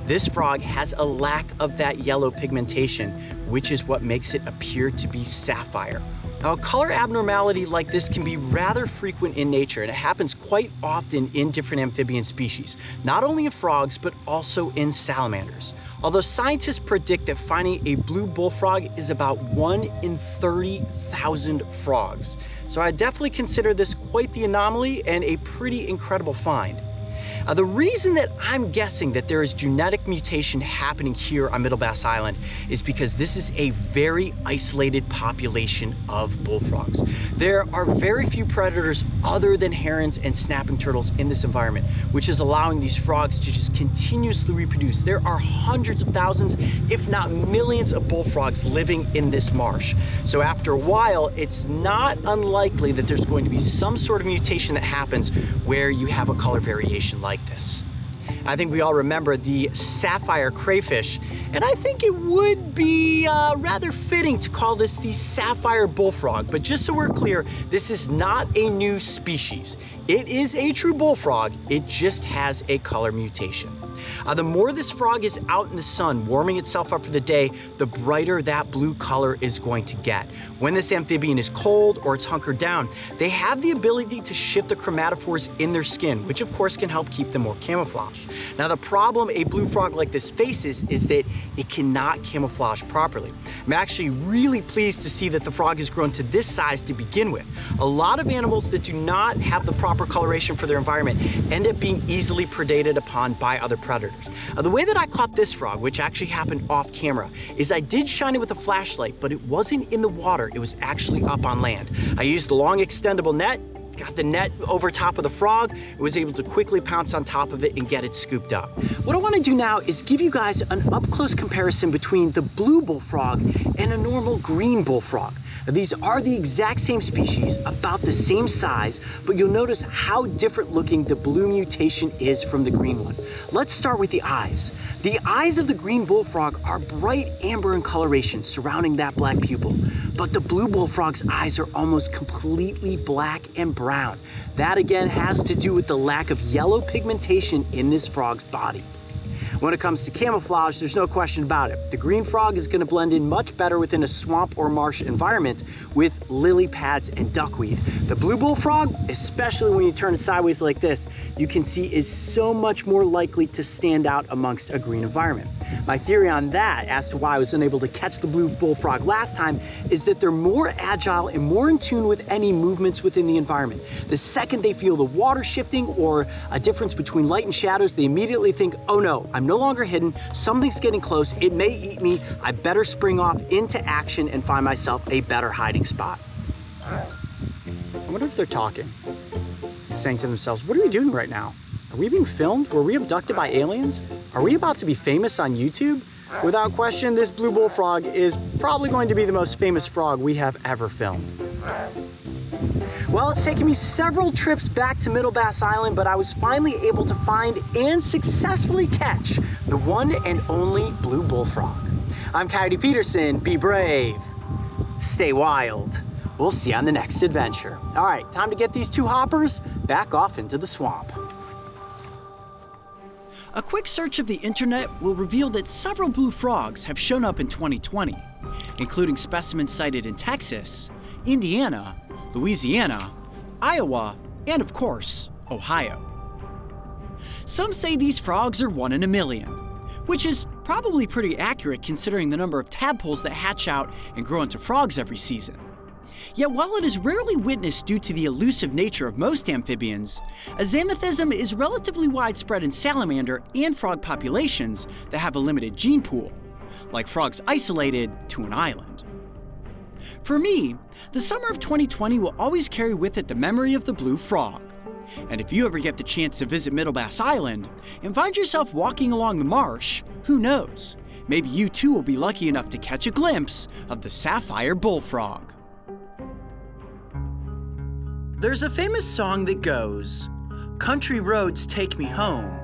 This frog has a lack of that yellow pigmentation, which is what makes it appear to be sapphire. Now, a color abnormality like this can be rather frequent in nature, and it happens quite often in different amphibian species, not only in frogs, but also in salamanders. Although scientists predict that finding a blue bullfrog is about 1 in 30,000 frogs. So I definitely consider this quite the anomaly and a pretty incredible find. Uh, the reason that I'm guessing that there is genetic mutation happening here on Middle Bass Island is because this is a very isolated population of bullfrogs. There are very few predators other than herons and snapping turtles in this environment, which is allowing these frogs to just continuously reproduce. There are hundreds of thousands, if not millions of bullfrogs living in this marsh. So after a while, it's not unlikely that there's going to be some sort of mutation that happens where you have a color variation like this. I think we all remember the sapphire crayfish, and I think it would be uh, rather fitting to call this the sapphire bullfrog. But just so we're clear, this is not a new species. It is a true bullfrog, it just has a color mutation. Uh, the more this frog is out in the sun, warming itself up for the day, the brighter that blue color is going to get. When this amphibian is cold or it's hunkered down, they have the ability to shift the chromatophores in their skin, which of course can help keep them more camouflaged. Now the problem a blue frog like this faces is that it cannot camouflage properly. I'm actually really pleased to see that the frog has grown to this size to begin with. A lot of animals that do not have the proper coloration for their environment end up being easily predated upon by other predators. Now, the way that I caught this frog, which actually happened off camera, is I did shine it with a flashlight, but it wasn't in the water, it was actually up on land. I used the long extendable net, got the net over top of the frog, it was able to quickly pounce on top of it and get it scooped up. What I wanna do now is give you guys an up close comparison between the blue bullfrog and a normal green bullfrog. Now, these are the exact same species, about the same size, but you'll notice how different looking the blue mutation is from the green one. Let's start with the eyes. The eyes of the green bullfrog are bright amber in coloration surrounding that black pupil, but the blue bullfrog's eyes are almost completely black and brown. That again has to do with the lack of yellow pigmentation in this frog's body. When it comes to camouflage, there's no question about it. The green frog is gonna blend in much better within a swamp or marsh environment with lily pads and duckweed. The blue bullfrog, especially when you turn it sideways like this, you can see is so much more likely to stand out amongst a green environment. My theory on that, as to why I was unable to catch the blue bullfrog last time, is that they're more agile and more in tune with any movements within the environment. The second they feel the water shifting or a difference between light and shadows, they immediately think, oh no, I'm no longer hidden, something's getting close, it may eat me, I better spring off into action and find myself a better hiding spot. I wonder if they're talking, saying to themselves, what are we doing right now? Are we being filmed? Were we abducted by aliens? Are we about to be famous on YouTube? Without question, this blue bullfrog is probably going to be the most famous frog we have ever filmed. Well, it's taken me several trips back to Middle Bass Island, but I was finally able to find and successfully catch the one and only blue bullfrog. I'm Coyote Peterson. Be brave. Stay wild. We'll see you on the next adventure. All right, time to get these two hoppers back off into the swamp. A quick search of the internet will reveal that several blue frogs have shown up in 2020, including specimens sighted in Texas, Indiana, Louisiana, Iowa, and of course, Ohio. Some say these frogs are one in a million, which is probably pretty accurate considering the number of tadpoles that hatch out and grow into frogs every season. Yet while it is rarely witnessed due to the elusive nature of most amphibians, axanthism is relatively widespread in salamander and frog populations that have a limited gene pool, like frogs isolated to an island. For me, the summer of 2020 will always carry with it the memory of the blue frog. And if you ever get the chance to visit Middle Bass Island and find yourself walking along the marsh, who knows? Maybe you too will be lucky enough to catch a glimpse of the sapphire bullfrog. There's a famous song that goes, Country roads take me home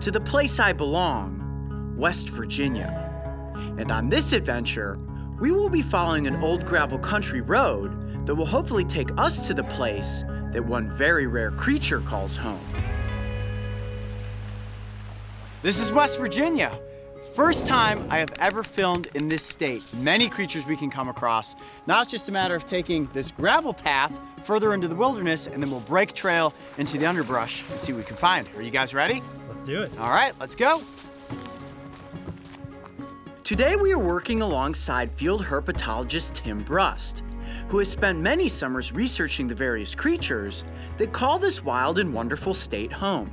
to the place I belong, West Virginia. And on this adventure, we will be following an old gravel country road that will hopefully take us to the place that one very rare creature calls home. This is West Virginia. First time I have ever filmed in this state. Many creatures we can come across. Now it's just a matter of taking this gravel path further into the wilderness and then we'll break trail into the underbrush and see what we can find. Are you guys ready? Let's do it. All right, let's go. Today we are working alongside field herpetologist Tim Brust, who has spent many summers researching the various creatures that call this wild and wonderful state home.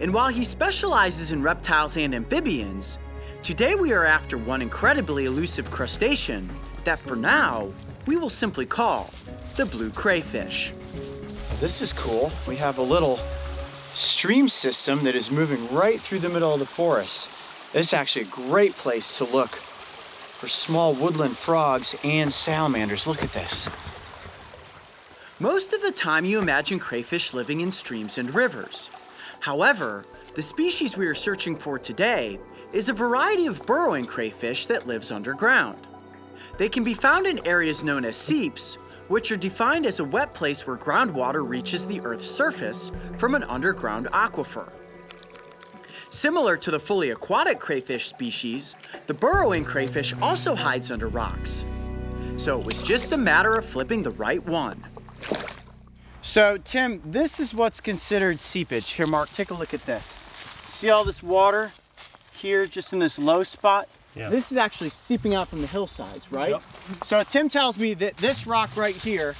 And while he specializes in reptiles and amphibians, today we are after one incredibly elusive crustacean that for now we will simply call the blue crayfish. This is cool. We have a little stream system that is moving right through the middle of the forest. This is actually a great place to look for small woodland frogs and salamanders. Look at this. Most of the time you imagine crayfish living in streams and rivers. However, the species we are searching for today is a variety of burrowing crayfish that lives underground. They can be found in areas known as seeps, which are defined as a wet place where groundwater reaches the Earth's surface from an underground aquifer. Similar to the fully aquatic crayfish species, the burrowing crayfish also hides under rocks. So it was just a matter of flipping the right one. So Tim, this is what's considered seepage. Here, Mark, take a look at this. See all this water here just in this low spot? Yeah. This is actually seeping out from the hillsides, right? Yep. So Tim tells me that this rock right here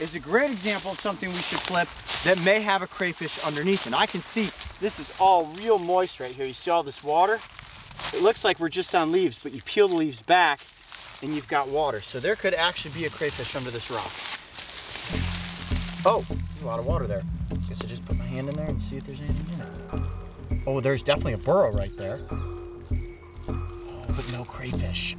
is a great example of something we should flip that may have a crayfish underneath. And I can see this is all real moist right here. You see all this water? It looks like we're just on leaves, but you peel the leaves back and you've got water. So there could actually be a crayfish under this rock. Oh, a lot of water there. Guess I just put my hand in there and see if there's anything in it. Oh, there's definitely a burrow right there. Oh, but no crayfish.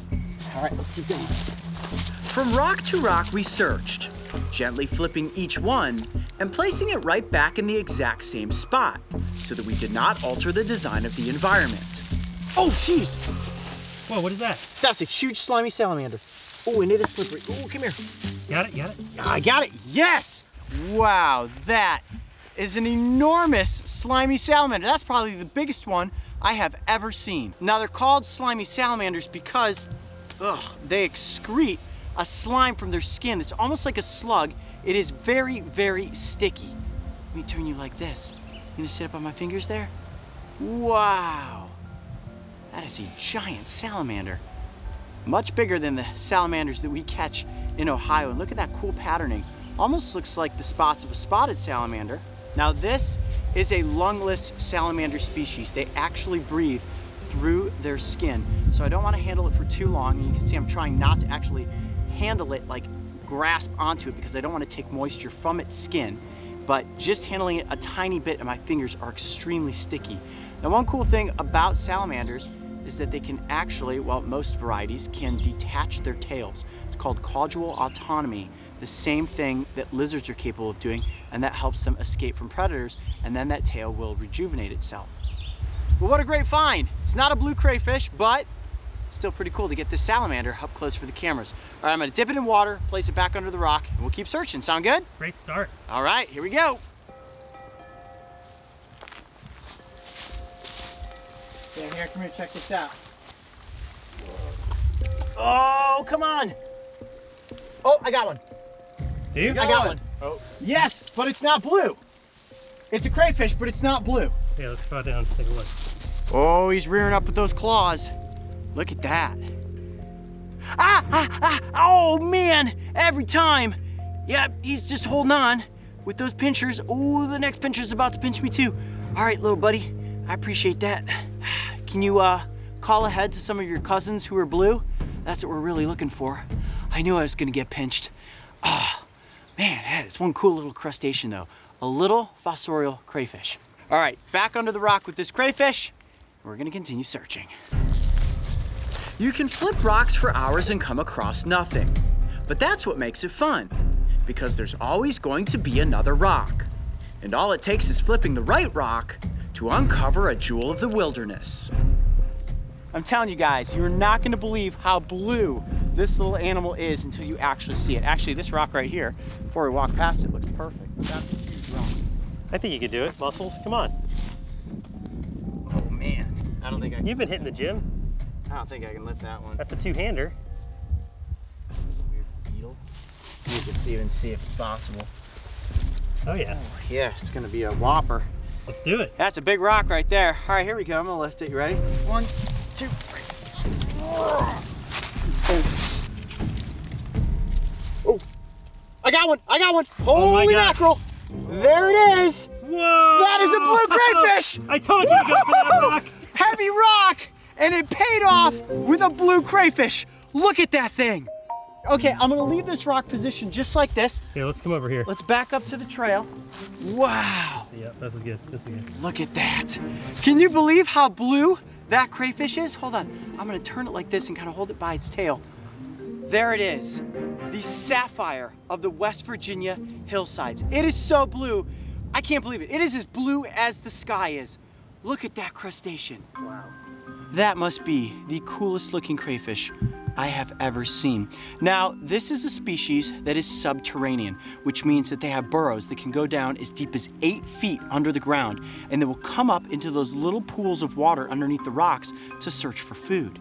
All right, let's keep going. From rock to rock, we searched, gently flipping each one and placing it right back in the exact same spot so that we did not alter the design of the environment. Oh, jeez. Whoa, what is that? That's a huge slimy salamander. Oh, and it is slippery. Oh, come here. Got it, got it? I got it. Yes. Wow, that is an enormous slimy salamander. That's probably the biggest one I have ever seen. Now they're called slimy salamanders because ugh, they excrete a slime from their skin. It's almost like a slug. It is very, very sticky. Let me turn you like this. You gonna sit up on my fingers there? Wow. That is a giant salamander. Much bigger than the salamanders that we catch in Ohio. And look at that cool patterning. Almost looks like the spots of a spotted salamander. Now this is a lungless salamander species. They actually breathe through their skin. So I don't want to handle it for too long. And you can see I'm trying not to actually handle it, like grasp onto it because I don't want to take moisture from its skin. But just handling it a tiny bit and my fingers are extremely sticky. Now one cool thing about salamanders is that they can actually, well, most varieties can detach their tails. It's called caudal autotomy, the same thing that lizards are capable of doing, and that helps them escape from predators, and then that tail will rejuvenate itself. Well, what a great find. It's not a blue crayfish, but still pretty cool to get this salamander up close for the cameras. All right, I'm gonna dip it in water, place it back under the rock, and we'll keep searching. Sound good? Great start. All right, here we go. Yeah, here, come here, check this out. Oh, come on. Oh, I got one. Do you? I got one. Oh. Yes, but it's not blue. It's a crayfish, but it's not blue. Yeah, let's throw it down take a look. Oh, he's rearing up with those claws. Look at that. Ah, ah, ah, oh man, every time. Yep, he's just holding on with those pinchers. Oh, the next pincher's about to pinch me too. All right, little buddy, I appreciate that. Can you uh, call ahead to some of your cousins who are blue? That's what we're really looking for. I knew I was gonna get pinched. Oh, man, it's one cool little crustacean though. A little fossorial crayfish. All right, back under the rock with this crayfish. We're gonna continue searching. You can flip rocks for hours and come across nothing. But that's what makes it fun, because there's always going to be another rock. And all it takes is flipping the right rock to uncover a jewel of the wilderness. I'm telling you guys, you're not gonna believe how blue this little animal is until you actually see it. Actually, this rock right here, before we walk past it, looks perfect. But that's a huge rock. I think you can do it. Muscles, come on. Oh man, I don't think I can, You've been hitting the gym. I don't think I can lift that one. That's a two-hander. That's a weird beetle. Need to see even see if it's possible. Oh yeah. Oh, yeah, it's gonna be a whopper. Let's do it. That's a big rock right there. All right, here we go. I'm gonna lift it. You ready? One, two, three. Oh, oh. I got one. I got one. Oh Holy God. mackerel! There it is. Whoa! That is a blue crayfish. *laughs* I told you to go for that rock. Heavy rock, and it paid off with a blue crayfish. Look at that thing. Okay, I'm gonna leave this rock position just like this. Here, let's come over here. Let's back up to the trail. Wow. Yeah, this is good. This is good. Look at that. Can you believe how blue that crayfish is? Hold on. I'm gonna turn it like this and kind of hold it by its tail. There it is. The sapphire of the West Virginia hillsides. It is so blue. I can't believe it. It is as blue as the sky is. Look at that crustacean. Wow. That must be the coolest looking crayfish I have ever seen. Now, this is a species that is subterranean, which means that they have burrows that can go down as deep as eight feet under the ground, and they will come up into those little pools of water underneath the rocks to search for food.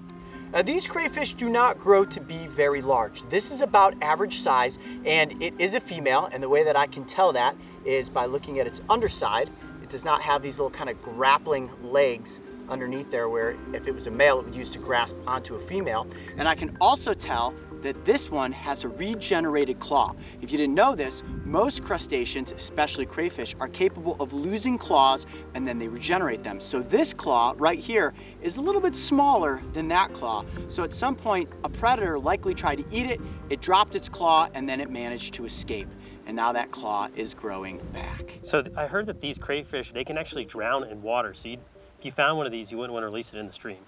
Now, these crayfish do not grow to be very large. This is about average size, and it is a female, and the way that I can tell that is by looking at its underside. It does not have these little kind of grappling legs underneath there where if it was a male, it would use to grasp onto a female. And I can also tell that this one has a regenerated claw. If you didn't know this, most crustaceans, especially crayfish, are capable of losing claws and then they regenerate them. So this claw right here is a little bit smaller than that claw. So at some point, a predator likely tried to eat it, it dropped its claw, and then it managed to escape. And now that claw is growing back. So I heard that these crayfish, they can actually drown in water. So you'd, you found one of these, you wouldn't want to release it in the stream.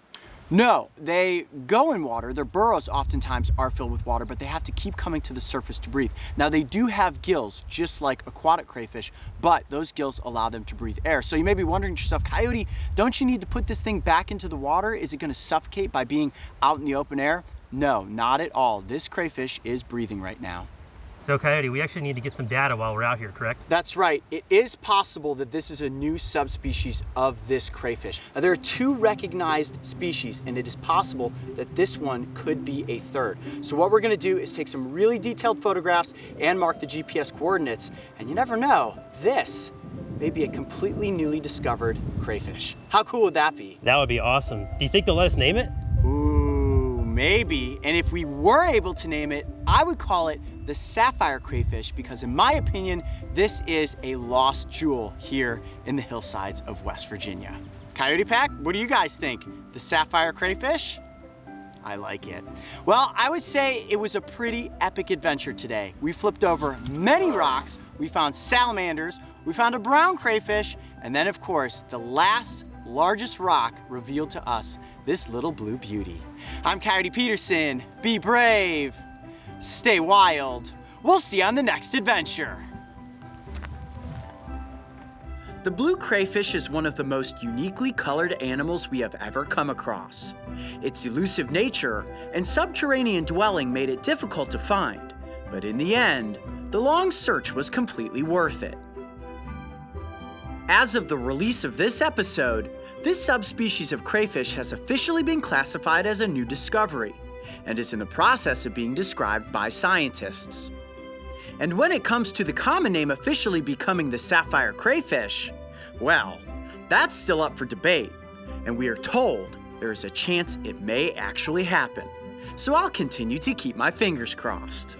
No, they go in water. Their burrows oftentimes are filled with water, but they have to keep coming to the surface to breathe. Now, they do have gills, just like aquatic crayfish, but those gills allow them to breathe air. So you may be wondering to yourself, Coyote, don't you need to put this thing back into the water? Is it going to suffocate by being out in the open air? No, not at all. This crayfish is breathing right now. So Coyote, we actually need to get some data while we're out here, correct? That's right. It is possible that this is a new subspecies of this crayfish. Now, there are two recognized species, and it is possible that this one could be a third. So what we're gonna do is take some really detailed photographs and mark the GPS coordinates, and you never know, this may be a completely newly discovered crayfish. How cool would that be? That would be awesome. Do you think they'll let us name it? Ooh, maybe. And if we were able to name it, I would call it the sapphire crayfish because in my opinion, this is a lost jewel here in the hillsides of West Virginia. Coyote Pack, what do you guys think? The sapphire crayfish? I like it. Well, I would say it was a pretty epic adventure today. We flipped over many rocks, we found salamanders, we found a brown crayfish, and then of course, the last largest rock revealed to us this little blue beauty. I'm Coyote Peterson. Be brave. Stay wild. We'll see you on the next adventure. The blue crayfish is one of the most uniquely colored animals we have ever come across. Its elusive nature and subterranean dwelling made it difficult to find, but in the end, the long search was completely worth it. As of the release of this episode, this subspecies of crayfish has officially been classified as a new discovery and is in the process of being described by scientists. And when it comes to the common name officially becoming the sapphire crayfish, well, that's still up for debate, and we are told there is a chance it may actually happen. So I'll continue to keep my fingers crossed.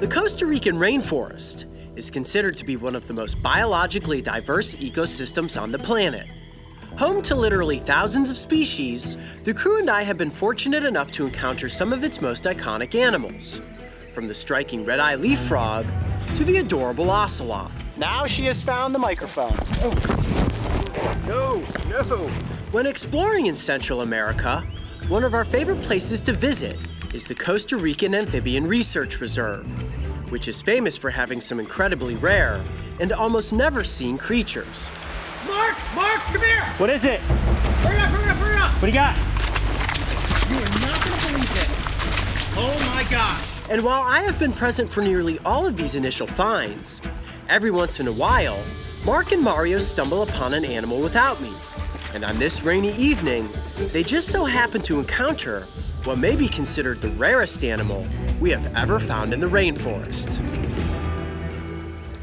The Costa Rican rainforest is considered to be one of the most biologically diverse ecosystems on the planet. Home to literally thousands of species, the crew and I have been fortunate enough to encounter some of its most iconic animals. From the striking red-eye leaf frog to the adorable ocelot. Now she has found the microphone. No, no. When exploring in Central America, one of our favorite places to visit is the Costa Rican Amphibian Research Reserve, which is famous for having some incredibly rare and almost never seen creatures. Mark! Mark, come here! What is it? Hurry up, hurry up, hurry up! What do you got? You are not gonna believe this. Oh my gosh. And while I have been present for nearly all of these initial finds, every once in a while, Mark and Mario stumble upon an animal without me. And on this rainy evening, they just so happen to encounter what may be considered the rarest animal we have ever found in the rainforest.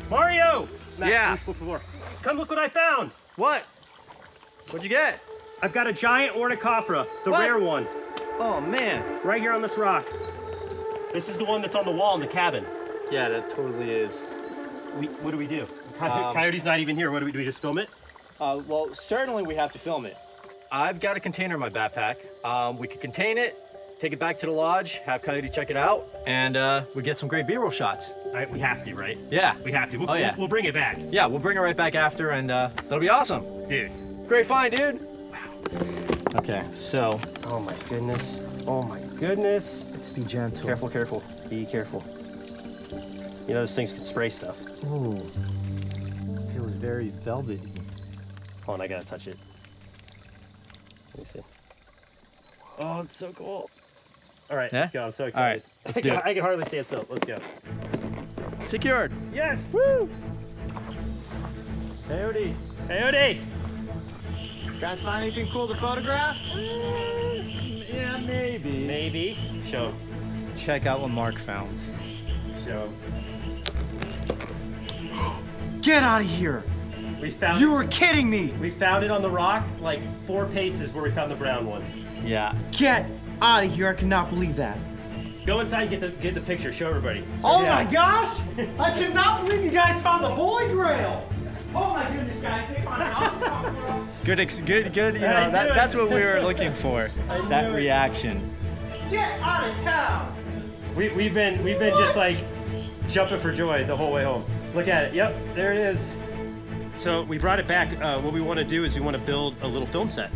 Mario! Max, Yeah. Come look what I found. What? What'd you get? I've got a giant ornithoptera, the What? rare one, Oh man. right here on this rock. This is the one that's on the wall in the cabin. Yeah, that totally is. We, what do we do? Um, Coyote's not even here. What do we do? We just film it? Uh, well, certainly we have to film it. I've got a container in my backpack. Um, we could contain it, take it back to the lodge, have Coyote check it out, and uh, we get some great B-roll shots. All right, we have to, right? Yeah. We have to. We'll, Oh, yeah. we'll, we'll bring it back, Yeah, we'll bring it right back after, and uh, that'll be awesome. dude. Great find, dude. Wow. Okay, so. Oh my goodness. Oh my goodness. Let's be gentle. Careful, careful. Be careful. You know those things can spray stuff. Ooh. It Feels very velvety. Hold on, I gotta touch it. Let me see. Oh, it's so cool. All right, Yeah? let's go. I'm so excited. right, let's I, do can, it. I can hardly stand still. Let's go. Secured. Yes! Woo! Coyote! Coyote! Guys find anything cool to photograph? Uh, yeah, maybe. Maybe. Show. Check out what Mark found. Show. *gasps* Get out of here! We found You were kidding me! we found it on the rock, like four paces where we found the brown one. Yeah. Get out of here! I cannot believe that. Go inside and get the get the picture. Show everybody. Oh Yeah. my gosh! *laughs* I cannot believe you guys found the Holy Grail! Oh my goodness, guys, they found it. Good, ex- good, good. You know, that, that's what we were looking for. That reaction. Get out of town! We we've been we've been just like jumping for joy the whole way home. Look at it. Yep, there it is. So we brought it back. Uh, what we want to do is we want to build a little film set.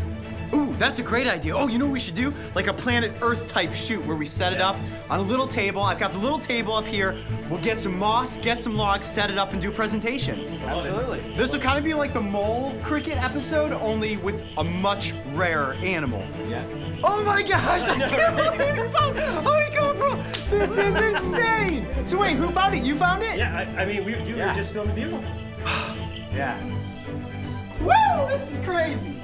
Ooh, that's a great idea. Oh, you know what we should do? Like a planet Earth type shoot where we set it up on a little table. I've got the little table up here. We'll get some moss, get some logs, set it up, and do a presentation. Absolutely. This will kind of be like the mole cricket episode, only with a much rarer animal. Yeah. Oh my gosh, I can't believe you found Holy oh, GoPro! This is insane! So wait, who found it? You found it? Yeah, I, I mean, we, we Yeah. were just filming beautiful. *sighs* Yeah. Woo! This is crazy!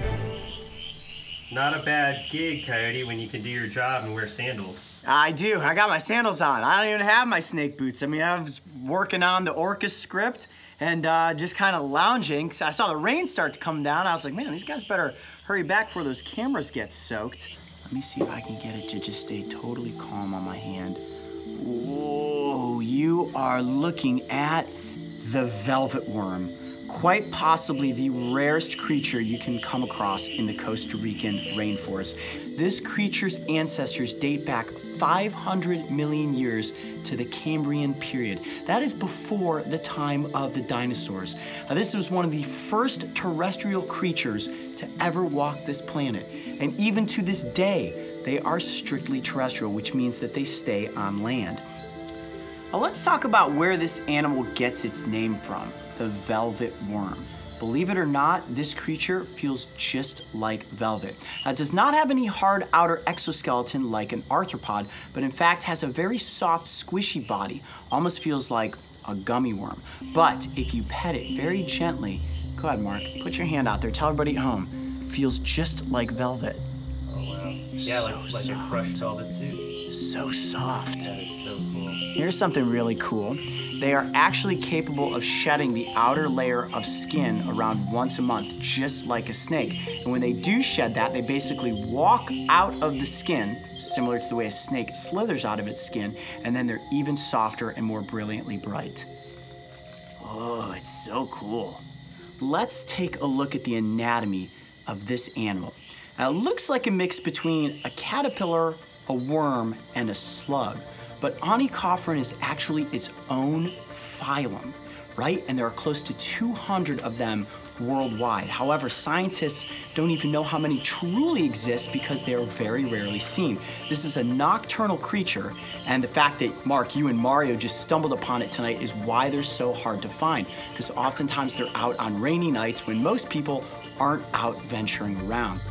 Not a bad gig, Coyote, when you can do your job and wear sandals. I do. I got my sandals on. I don't even have my snake boots. I mean, I was working on the Orca script and uh, just kind of lounging. I saw the rain start to come down. I was like, man, these guys better hurry back before those cameras get soaked. Let me see if I can get it to just stay totally calm on my hand. Whoa, you are looking at the velvet worm. Quite possibly the rarest creature you can come across in the Costa Rican rainforest. This creature's ancestors date back 500 million years to the Cambrian period. That is before the time of the dinosaurs. Now, this was one of the first terrestrial creatures to ever walk this planet. And even to this day, they are strictly terrestrial, which means that they stay on land. Now let's talk about where this animal gets its name from the velvet worm. Believe it or not, this creature feels just like velvet. Now, it does not have any hard outer exoskeleton like an arthropod, but in fact has a very soft, squishy body, almost feels like a gummy worm. But if you pet it very gently, go ahead, Mark, put your hand out there, tell everybody at home, feels just like velvet. Oh wow. Yeah, like, So like a crushed velvet suit. So soft. That is so cool. Here's something really cool. They are actually capable of shedding the outer layer of skin around once a month, just like a snake. And when they do shed that, they basically walk out of the skin, similar to the way a snake slithers out of its skin, and then they're even softer and more brilliantly bright. Oh, it's so cool. Let's take a look at the anatomy of this animal. Now, it looks like a mix between a caterpillar, a worm, and a slug, but Onychophoran is actually its own phylum, right? And there are close to 200 of them worldwide. However, scientists don't even know how many truly exist because they are very rarely seen. This is a nocturnal creature, and the fact that Mark, you and Mario just stumbled upon it tonight is why they're so hard to find. Because oftentimes they're out on rainy nights when most people aren't out venturing around.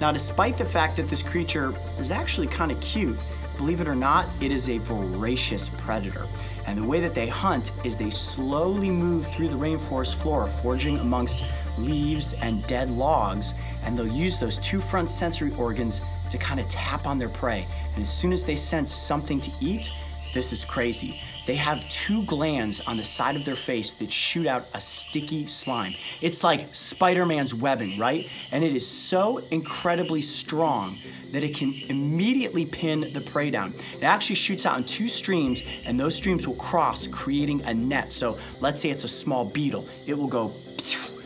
Now, despite the fact that this creature is actually kind of cute, believe it or not, it is a voracious predator. And the way that they hunt is they slowly move through the rainforest floor, foraging amongst leaves and dead logs, and they'll use those two front sensory organs to kind of tap on their prey. And as soon as they sense something to eat, this is crazy. They have two glands on the side of their face that shoot out a sticky slime. It's like Spider Man's webbing, right? And it is so incredibly strong that it can immediately pin the prey down. It actually shoots out in two streams, and those streams will cross, creating a net. So let's say it's a small beetle, it will go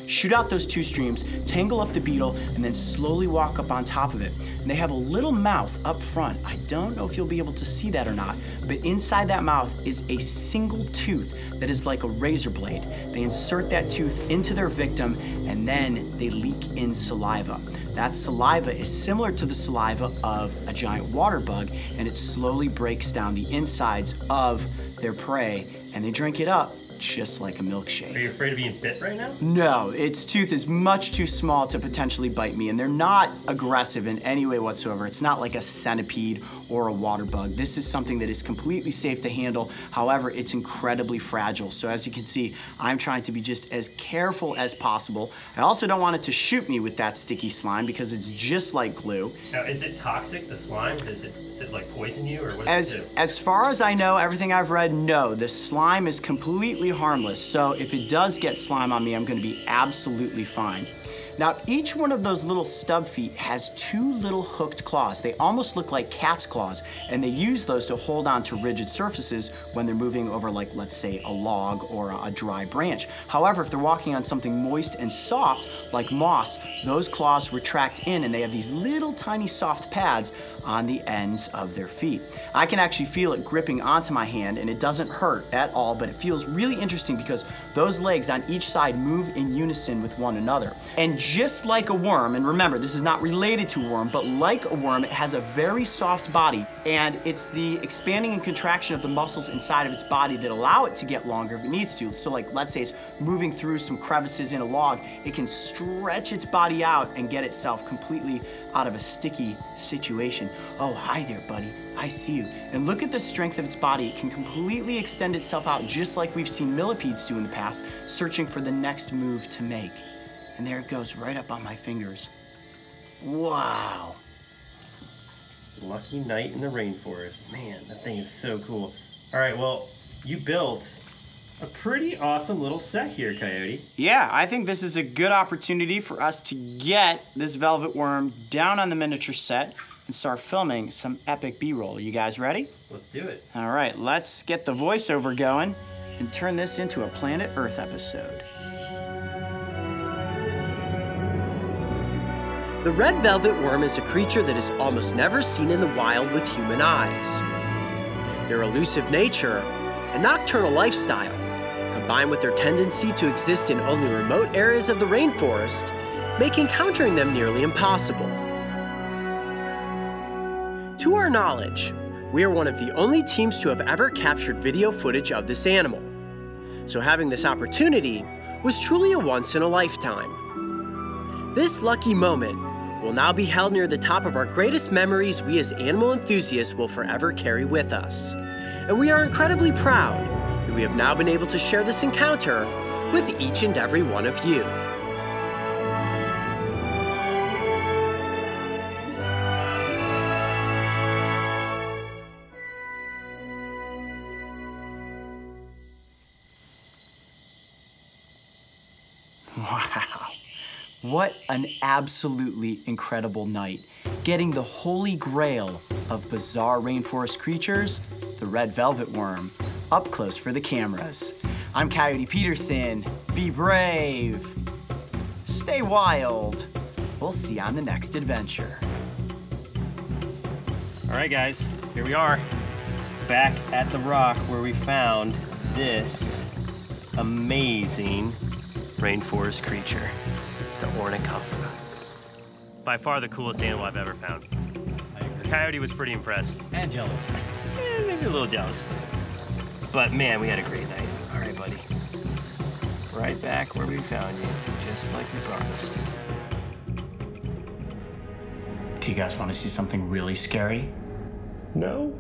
shoot out those two streams, tangle up the beetle, and then slowly walk up on top of it. And they have a little mouth up front. I don't know if you'll be able to see that or not, but inside that mouth is a single tooth that is like a razor blade. They insert that tooth into their victim and then they leak in saliva. That saliva is similar to the saliva of a giant water bug, and it slowly breaks down the insides of their prey, and they drink it up just like a milkshake. Are you afraid of being bit right now? No, its tooth is much too small to potentially bite me, and they're not aggressive in any way whatsoever. It's not like a centipede or a water bug. This is something that is completely safe to handle. However, it's incredibly fragile. So as you can see, I'm trying to be just as careful as possible. I also don't want it to shoot me with that sticky slime because it's just like glue. Now, is it toxic, the slime? Does it, it like poison you or what As as far as I know, everything I've read, no. The slime is completely harmless, so if it does get slime on me, I'm gonna be absolutely fine. Now, each one of those little stub feet has two little hooked claws. They almost look like cat's claws, and they use those to hold on to rigid surfaces when they're moving over, like, let's say, a log or a dry branch. However, if they're walking on something moist and soft, like moss, those claws retract in and they have these little tiny soft pads on the ends of their feet. I can actually feel it gripping onto my hand, and it doesn't hurt at all, but it feels really interesting because those legs on each side move in unison with one another. And just like a worm, and remember, this is not related to a worm, but like a worm, it has a very soft body, and it's the expanding and contraction of the muscles inside of its body that allow it to get longer if it needs to. So, like, let's say it's moving through some crevices in a log, it can stretch its body out and get itself completely out of a sticky situation. Oh, hi there, buddy. I see you. And look at the strength of its body. It can completely extend itself out just like we've seen millipedes do in the past, searching for the next move to make. And there it goes, right up on my fingers. Wow. Lucky night in the rainforest. Man, that thing is so cool. All right, well, you built a pretty awesome little set here, Coyote. Yeah, I think this is a good opportunity for us to get this velvet worm down on the miniature set and start filming some epic B-roll. You guys ready? Let's do it. All right, let's get the voiceover going and turn this into a Planet Earth episode. The red velvet worm is a creature that is almost never seen in the wild with human eyes. Their elusive nature and nocturnal lifestyle, combined with their tendency to exist in only remote areas of the rainforest, make encountering them nearly impossible. To our knowledge, we are one of the only teams to have ever captured video footage of this animal. So having this opportunity was truly a once in a lifetime. This lucky moment will now be held near the top of our greatest memories we as animal enthusiasts will forever carry with us. And we are incredibly proud that we have now been able to share this encounter with each and every one of you. What an absolutely incredible night. Getting the holy grail of bizarre rainforest creatures, the red velvet worm, up close for the cameras. I'm Coyote Peterson. Be brave. Stay wild. We'll see you on the next adventure. All right, guys, here we are. Back at the rock where we found this amazing rainforest creature, onychophora. By far the coolest animal I've ever found. Coyote was pretty impressed. And jealous. Eh, maybe a little jealous. But man, we had a great night. All right, buddy. Right back where we found you, just like we promised. Do you guys want to see something really scary? No?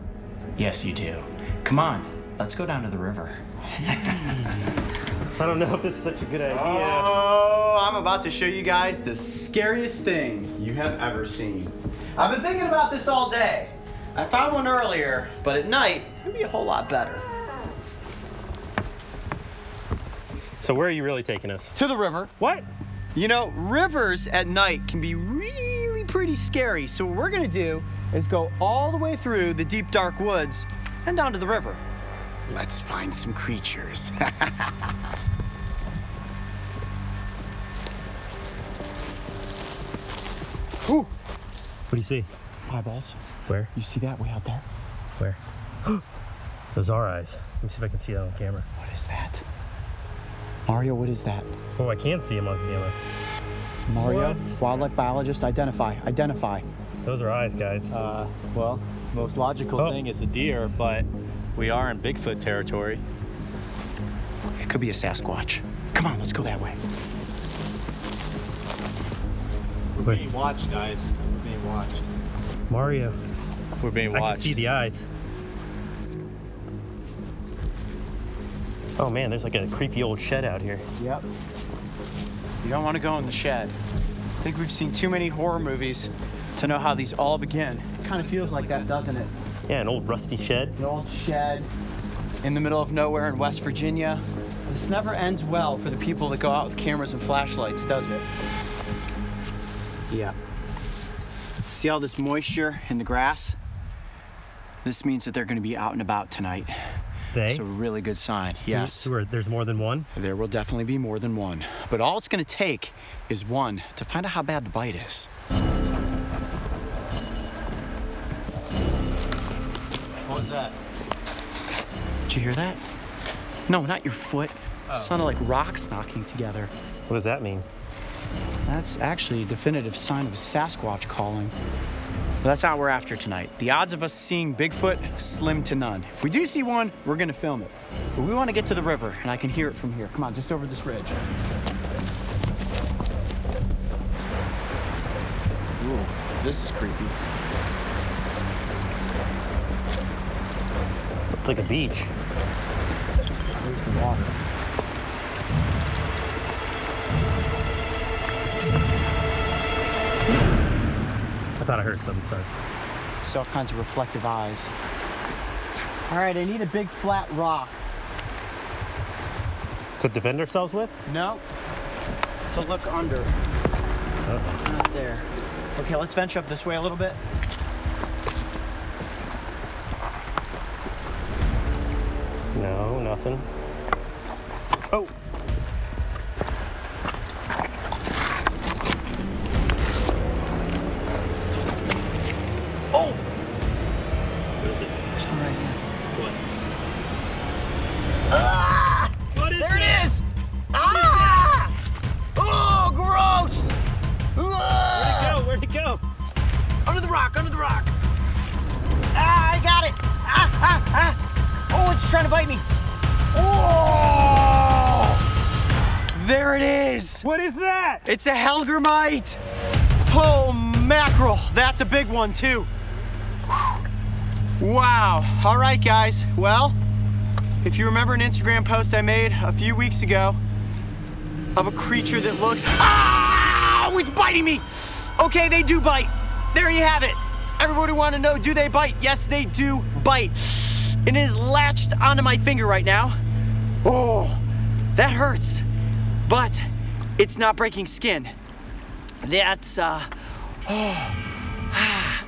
Yes, you do. Come on, let's go down to the river. *laughs* I don't know if this is such a good idea. Oh, I'm about to show you guys the scariest thing you have ever seen. I've been thinking about this all day. I found one earlier, but at night, it'd be a whole lot better. So where are you really taking us? To the river. What? You know, rivers at night can be really pretty scary. So what we're gonna do is go all the way through the deep dark woods and down to the river. Let's find some creatures. *laughs* Ooh, What do you see? eyeballs. Where? You see that way out there? Where? *gasps* Those are eyes. Let me see if I can see that on camera. What is that? Mario, what is that? Oh, I can't see him on camera. Mario, What? wildlife biologist, identify, identify. Those are eyes, guys. Uh, well, most logical Oh. thing is a deer, but we are in Bigfoot territory. It could be a Sasquatch. Come on, let's go that way. We're being watched, guys. We're being watched. Mario. We're being watched. I watched. can see the eyes. Oh man, there's like a creepy old shed out here. Yep. You don't want to go in the shed. I think we've seen too many horror movies to know how these all begin. It Kind of feels like that, doesn't it? Yeah, an old rusty shed. An old shed in the middle of nowhere in West Virginia. This never ends well for the people that go out with cameras and flashlights, does it? Yeah. See all this moisture in the grass? This means that they're going to be out and about tonight. They? It's a really good sign. Yes. So we're- there's more than one? There will definitely be more than one. But all it's going to take is one to find out how bad the bite is. Was that? Did you hear that? No, not your foot. It sounded like rocks knocking together. What does that mean? That's actually a definitive sign of a Sasquatch calling. But that's not what we're after tonight. The odds of us seeing Bigfoot, slim to none. If we do see one, we're gonna film it. But we wanna get to the river, and I can hear it from here. Come on, just over this ridge. Ooh, this is creepy. It's like a beach. There's the water. I thought I heard something, sorry. See all kinds of reflective eyes. All right, I need a big flat rock. To defend ourselves with? No. To look under. Not there. Okay, let's venture up this way a little bit. No, nothing. Oh. Oh! It's a Hellgrammite. Oh, mackerel. That's a big one, too. Whew. Wow. All right, guys. Well, if you remember an Instagram post I made a few weeks ago of a creature that looks. Ah! It's biting me. Okay, they do bite. There you have it. Everybody want to know do they bite? Yes, they do bite. And it is latched onto my finger right now. Oh, that hurts. But it's not breaking skin. That's, uh, oh, ah,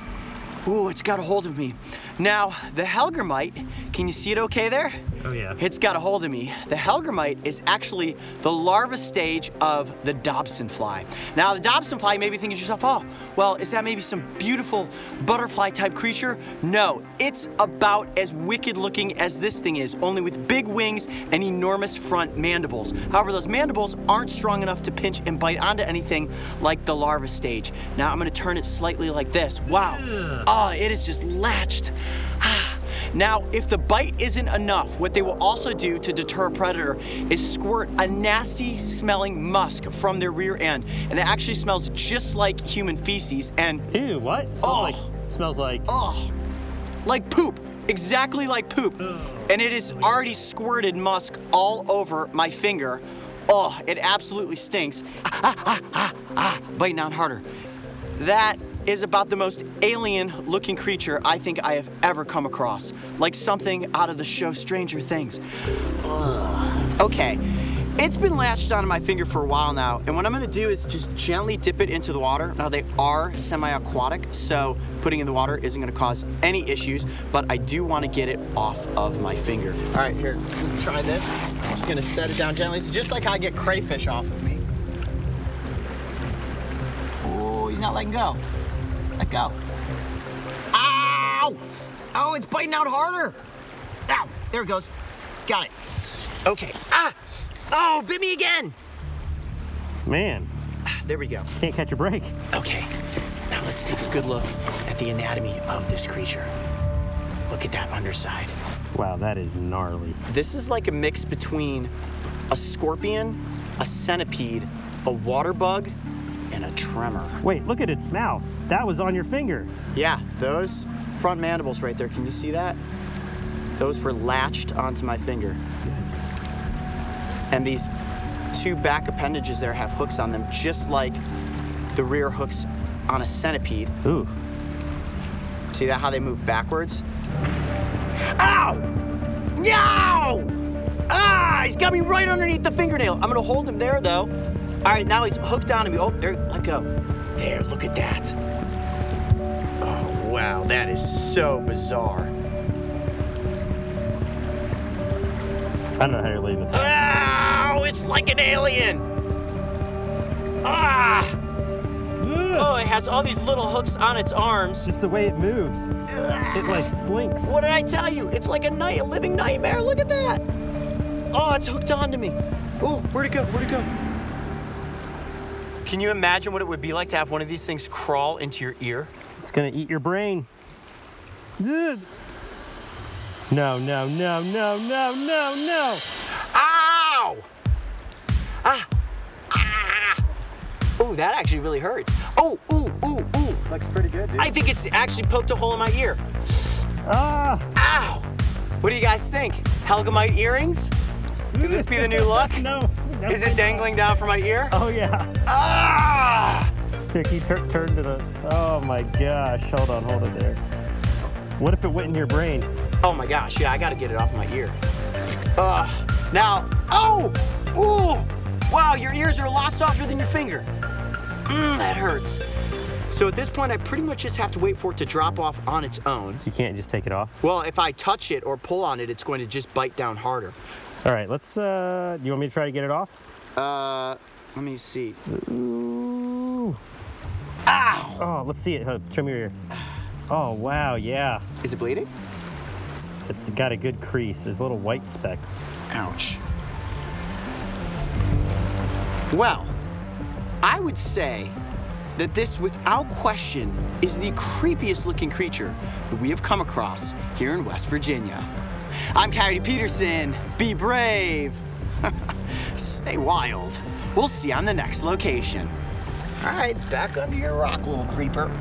*sighs* ooh, it's got a hold of me. Now, the Hellgrammite, can you see it okay there? Oh, yeah. It's got a hold of me. The Hellgrammite is actually the larva stage of the Dobson fly. Now, the Dobson fly, you may be thinking to yourself, oh, well, is that maybe some beautiful butterfly type creature? No, it's about as wicked looking as this thing is, only with big wings and enormous front mandibles. However, those mandibles aren't strong enough to pinch and bite onto anything like the larva stage. Now, I'm gonna turn it slightly like this. Wow. Oh, it is just latched. *sighs* Ah. Now, if the bite isn't enough, what they will also do to deter a predator is squirt a nasty smelling musk from their rear end. And it actually smells just like human feces and, Ew, what? Smells Oh. like smells like oh, like poop. Exactly like poop. And it has already squirted musk all over my finger. Oh, it absolutely stinks. Ah, ah, ah, ah, ah, biting down harder. That is about the most alien looking creature I think I have ever come across. Like something out of the show Stranger Things. Okay, it's been latched onto my finger for a while now, and what I'm gonna do is just gently dip it into the water. Now, they are semi aquatic, so putting in the water isn't gonna cause any issues, but I do wanna get it off of my finger. All right, here, try this. I'm just gonna set it down gently. So, just like I get crayfish off of me. Oh, he's not letting go. Let go. Ow! Oh, it's biting out harder. Ow, there it goes. Got it. Okay. Ah! Oh, bit me again. man. There we go. Can't catch a break. Okay. Now let's take a good look at the anatomy of this creature. Look at that underside. Wow, that is gnarly. This is like a mix between a scorpion, a centipede, a water bug, and a tremor. Wait, look at its mouth. That was on your finger. Yeah, those front mandibles right there, can you see that? Those were latched onto my finger. And these two back appendages there have hooks on them, just like the rear hooks on a centipede. Ooh. See that how they move backwards? Ow! No! Ah, he's got me right underneath the fingernail. I'm gonna hold him there though. All right, now he's hooked onto me. Oh, there, let go. There, look at that. Oh, wow, that is so bizarre. I don't know how you're leading this. Ow, it's like an alien. Ah! Oh, it has all these little hooks on its arms. Just the way it moves. It like slinks. What did I tell you? It's like a night, a living nightmare. Look at that. Oh, it's hooked onto me. Oh, where'd it go? Where'd it go? Can you imagine what it would be like to have one of these things crawl into your ear? It's gonna eat your brain. No, no, no, no, no, no, no. Ow! Ah! Ah! Ooh, that actually really hurts. Oh, ooh, ooh, ooh. Looks pretty good, dude. I think it's actually poked a hole in my ear. Ah! Ow! What do you guys think? Hellgrammite earrings? Could this be the new *laughs* look? No. Is it dangling down from my ear? Oh yeah. Ah! Here, can you tur- turn to the? Oh my gosh! Hold on, hold it there. What if it went in your brain? Oh my gosh, yeah, I gotta get it off my ear. Ugh. Now, oh! Ooh! Wow, your ears are a lot softer than your finger. Mmm, that hurts. So at this point, I pretty much just have to wait for it to drop off on its own. So you can't just take it off. Well, if I touch it or pull on it, it's going to just bite down harder. All right, let's. uh Do you want me to try to get it off? Uh, let me see. Ooh. Ow! Oh, let's see it. Huh, Trim your ear. Oh wow, yeah. Is it bleeding? It's got a good crease. There's a little white speck. Ouch. Well, I would say that this, without question, is the creepiest looking creature that we have come across here in West Virginia. I'm Coyote Peterson. Be brave. *laughs* Stay wild. We'll see you on the next location. All right, back under your rock, little creeper.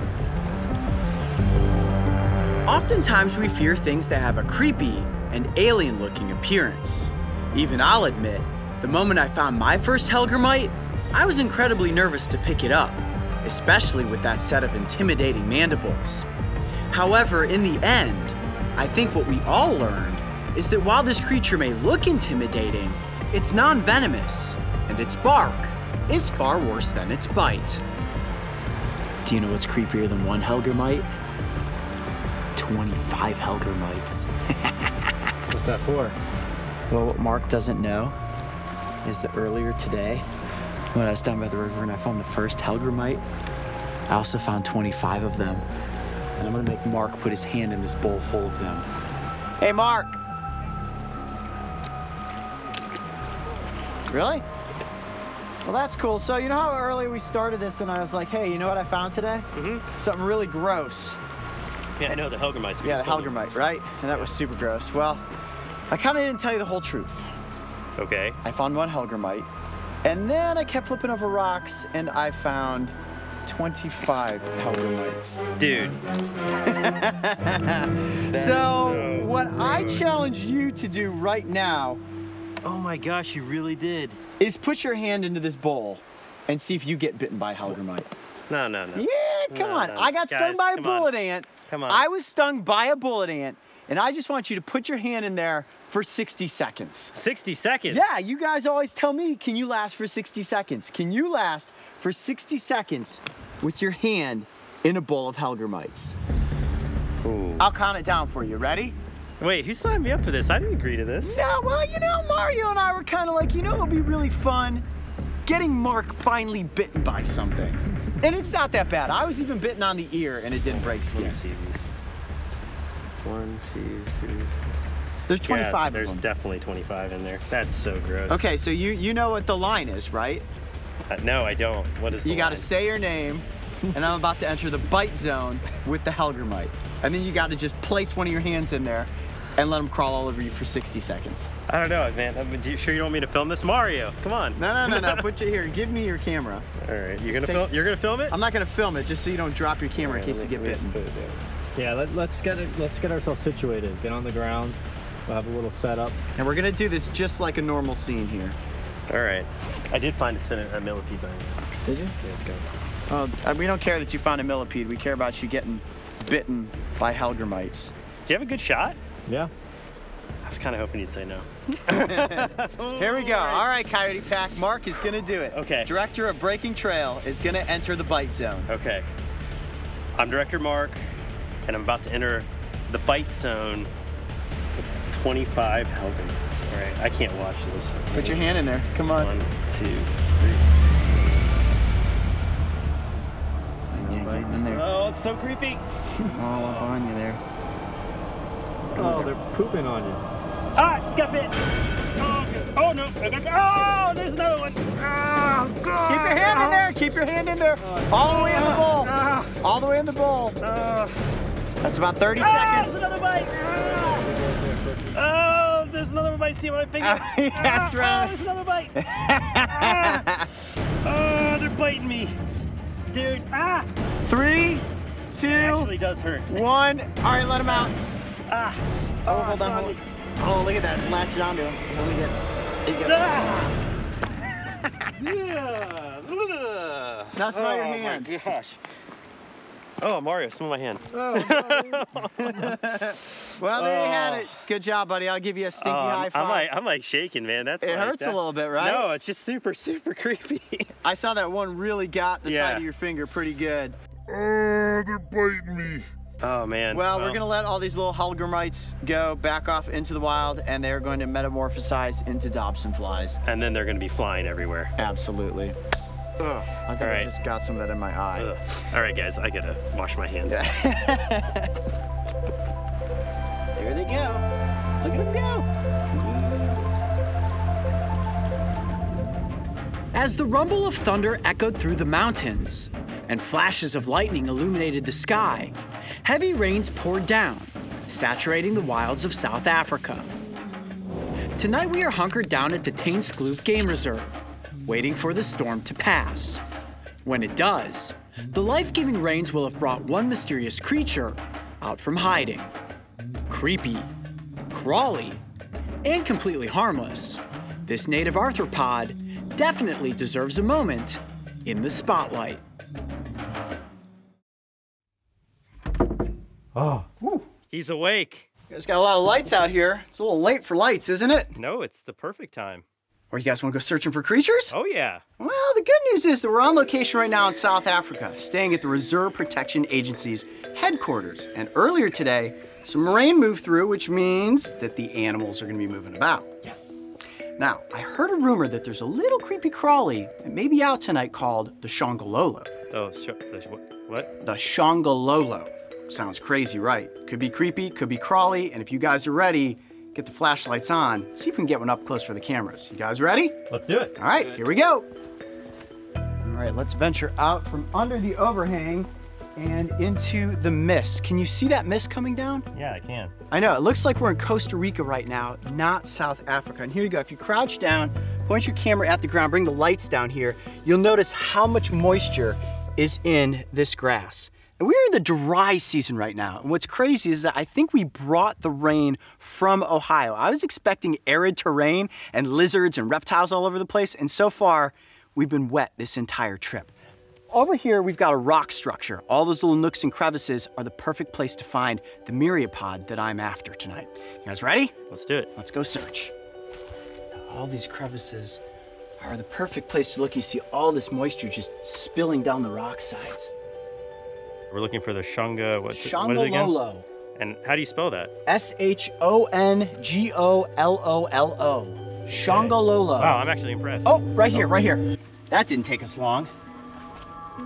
Oftentimes we fear things that have a creepy and alien looking appearance. Even I'll admit, the moment I found my first Hellgrammite, I was incredibly nervous to pick it up, especially with that set of intimidating mandibles. However, in the end, I think what we all learned is that while this creature may look intimidating, it's non venomous, and its bark is far worse than its bite. Do you know what's creepier than one Hellgrammite? 25 Hellgrammites. *laughs* What's that for? Well, what Mark doesn't know is that earlier today, when I was down by the river and I found the first Hellgrammite, I also found 25 of them. And I'm gonna make Mark put his hand in this bowl full of them. Hey, Mark! Really? Well, that's cool. So, you know how earlier we started this and I was like, hey, you know what I found today? Mm-hmm. Something really gross. Yeah, I know the Hellgrammites. Yeah, the Hellgrammite, right? And that was super gross. Well, I kind of didn't tell you the whole truth. Okay. I found one Hellgrammite, and then I kept flipping over rocks, and I found 25 Hellgrammites. Dude. *laughs* So, what I challenge you to do right now Oh my gosh, you really did. is put your hand into this bowl and see if you get bitten by a Hellgrammite. No, no, no. Yeah, come No, on. no. I got Guys, stung by a come on. bullet ant. Come on. I was stung by a bullet ant, and I just want you to put your hand in there for 60 seconds. 60 seconds. Yeah, you guys always tell me, can you last for 60 seconds? Can you last for 60 seconds with your hand in a bowl of Hellgrammites? Ooh. I'll count it down for you. Ready? Wait, who signed me up for this? I didn't agree to this. No, well, you know, Mario and I were kind of like, you know, it would be really fun getting Mark finally bitten by something. And it's not that bad. I was even bitten on the ear and it didn't break Let skin. me see these. One, two, three. There's 25 Yeah, there's definitely 25 in there. That's so gross. Okay, so you you know what the line is, right? Uh, no, I don't. What is the You got to say your name, and I'm about to enter the bite zone with the Hellgrammite. And then you got to just place one of your hands in there and let them crawl all over you for 60 seconds. I don't know, man. I mean, do you sure you don't want me to film this, Mario? Come on. No, no, no, no. *laughs* Put it here. Give me your camera. All right, you're gonna take- film. You're gonna film it. I'm not gonna film it just so you don't drop your camera in case you get bitten. Yeah, let, let's get it. Let's get ourselves situated. Get on the ground. We'll have a little setup. And we're gonna do this just like a normal scene here. All right. I did find a, centi- a millipede by Did you? Yeah, let's go. Uh, uh, we don't care that you found a millipede. We care about you getting bitten by Hellgrammites. Do you have a good shot? Yeah. I was kind of hoping you'd say no. *laughs* Here we go. All right, Coyote Pack. Mark is gonna do it. Okay. Director of Breaking Trail is gonna enter the bite zone. Okay. I'm Director Mark, and I'm about to enter the bite zone with 25 Helgans. All right, I can't watch this. Put your hand in there. Come on. One, two, Yeah, in there. Oh, it's so creepy. *laughs* All up on you there. Oh, they're pooping on you. Ah, just got bit. Oh, good. oh no. I got- Oh, there's another one. Oh, God. Keep your hand in there. Keep your hand in there. All the way in the bowl. Ah, All the way in the bowl. ah. That's about 30 Ah, seconds. there's another bite. Oh, there's another bite. See my finger? That's right. there's another bite. *laughs* Oh, they're biting me. Dude, ah, Three, it two, actually does hurt. one. All right, let him out. Ah, Oh, oh, hold on. on Hold, oh, look at that. It's latched onto him. Let me get. There you go. Ah. *laughs* Now smell your oh my gosh. Oh, Mario, smell my hand. Oh, *laughs* Well, there you had Oh. it. Good job, buddy. I'll give you a stinky Oh, I'm- high five. I'm like, I'm like shaking, man. That's It like hurts a little bit, right? No, it's just super, super *laughs* creepy. I saw that one really got the side of your finger pretty good. oh Oh, man. Well, we're gonna let all these little Hellgrammites go back off into the wild, and they're going to metamorphosize into Dobson flies. And then they're gonna be flying everywhere. Absolutely. Ugh, I think All I just got some of that in my eye. Ugh. All right, guys, I gotta wash my hands. *laughs* There they go. Look at them go. As the rumble of thunder echoed through the mountains and flashes of lightning illuminated the sky, heavy rains poured down, saturating the wilds of South Africa. Tonight we are hunkered down at the Tainskloof Game Reserve, waiting for the storm to pass. When it does, the life-giving rains will have brought one mysterious creature out from hiding. Creepy, crawly, and completely harmless, this native arthropod definitely deserves a moment in the spotlight. Oh he's awake. You guys got a lot of lights out here. It's a little late for lights, isn't it? No, it's the perfect time. Or you guys want to go searching for creatures? Oh yeah. Well, the good news is that we're on location right now in South Africa, staying at the Reserve Protection Agency's headquarters. And earlier today, some rain moved through, which means that the animals are going to be moving about. Yes. Now, I heard a rumor that there's a little creepy crawly that may be out tonight called the Shongololo. Oh, sh- there's what? What? The Shongololo. Sounds crazy, right? Could be creepy, could be crawly, and if you guys are ready, get the flashlights on. See if we can get one up close for the cameras. You guys ready? Let's do it. All right, here we go. All right, let's venture out from under the overhang and into the mist. Can you see that mist coming down? Yeah, I can. I know, it looks like we're in Costa Rica right now, not South Africa. And here you go. If you crouch down, point your camera at the ground, bring the lights down here, you'll notice how much moisture is in this grass. And we're in the dry season right now. And what's crazy is that I think we brought the rain from Ohio. I was expecting arid terrain and lizards and reptiles all over the place. And so far, we've been wet this entire trip. Over here, we've got a rock structure. All those little nooks and crevices are the perfect place to find the myriapod that I'm after tonight. You guys ready? Let's do it. Let's go search. All these crevices are the perfect place to look. You see all this moisture just spilling down the rock sides. We're looking for the Shunga. What's it, what is it again? Shongololo. And how do you spell that? S H O N G O L O L O. Shongololo. Wow, I'm actually impressed. Oh, right here, right here. That didn't take us long.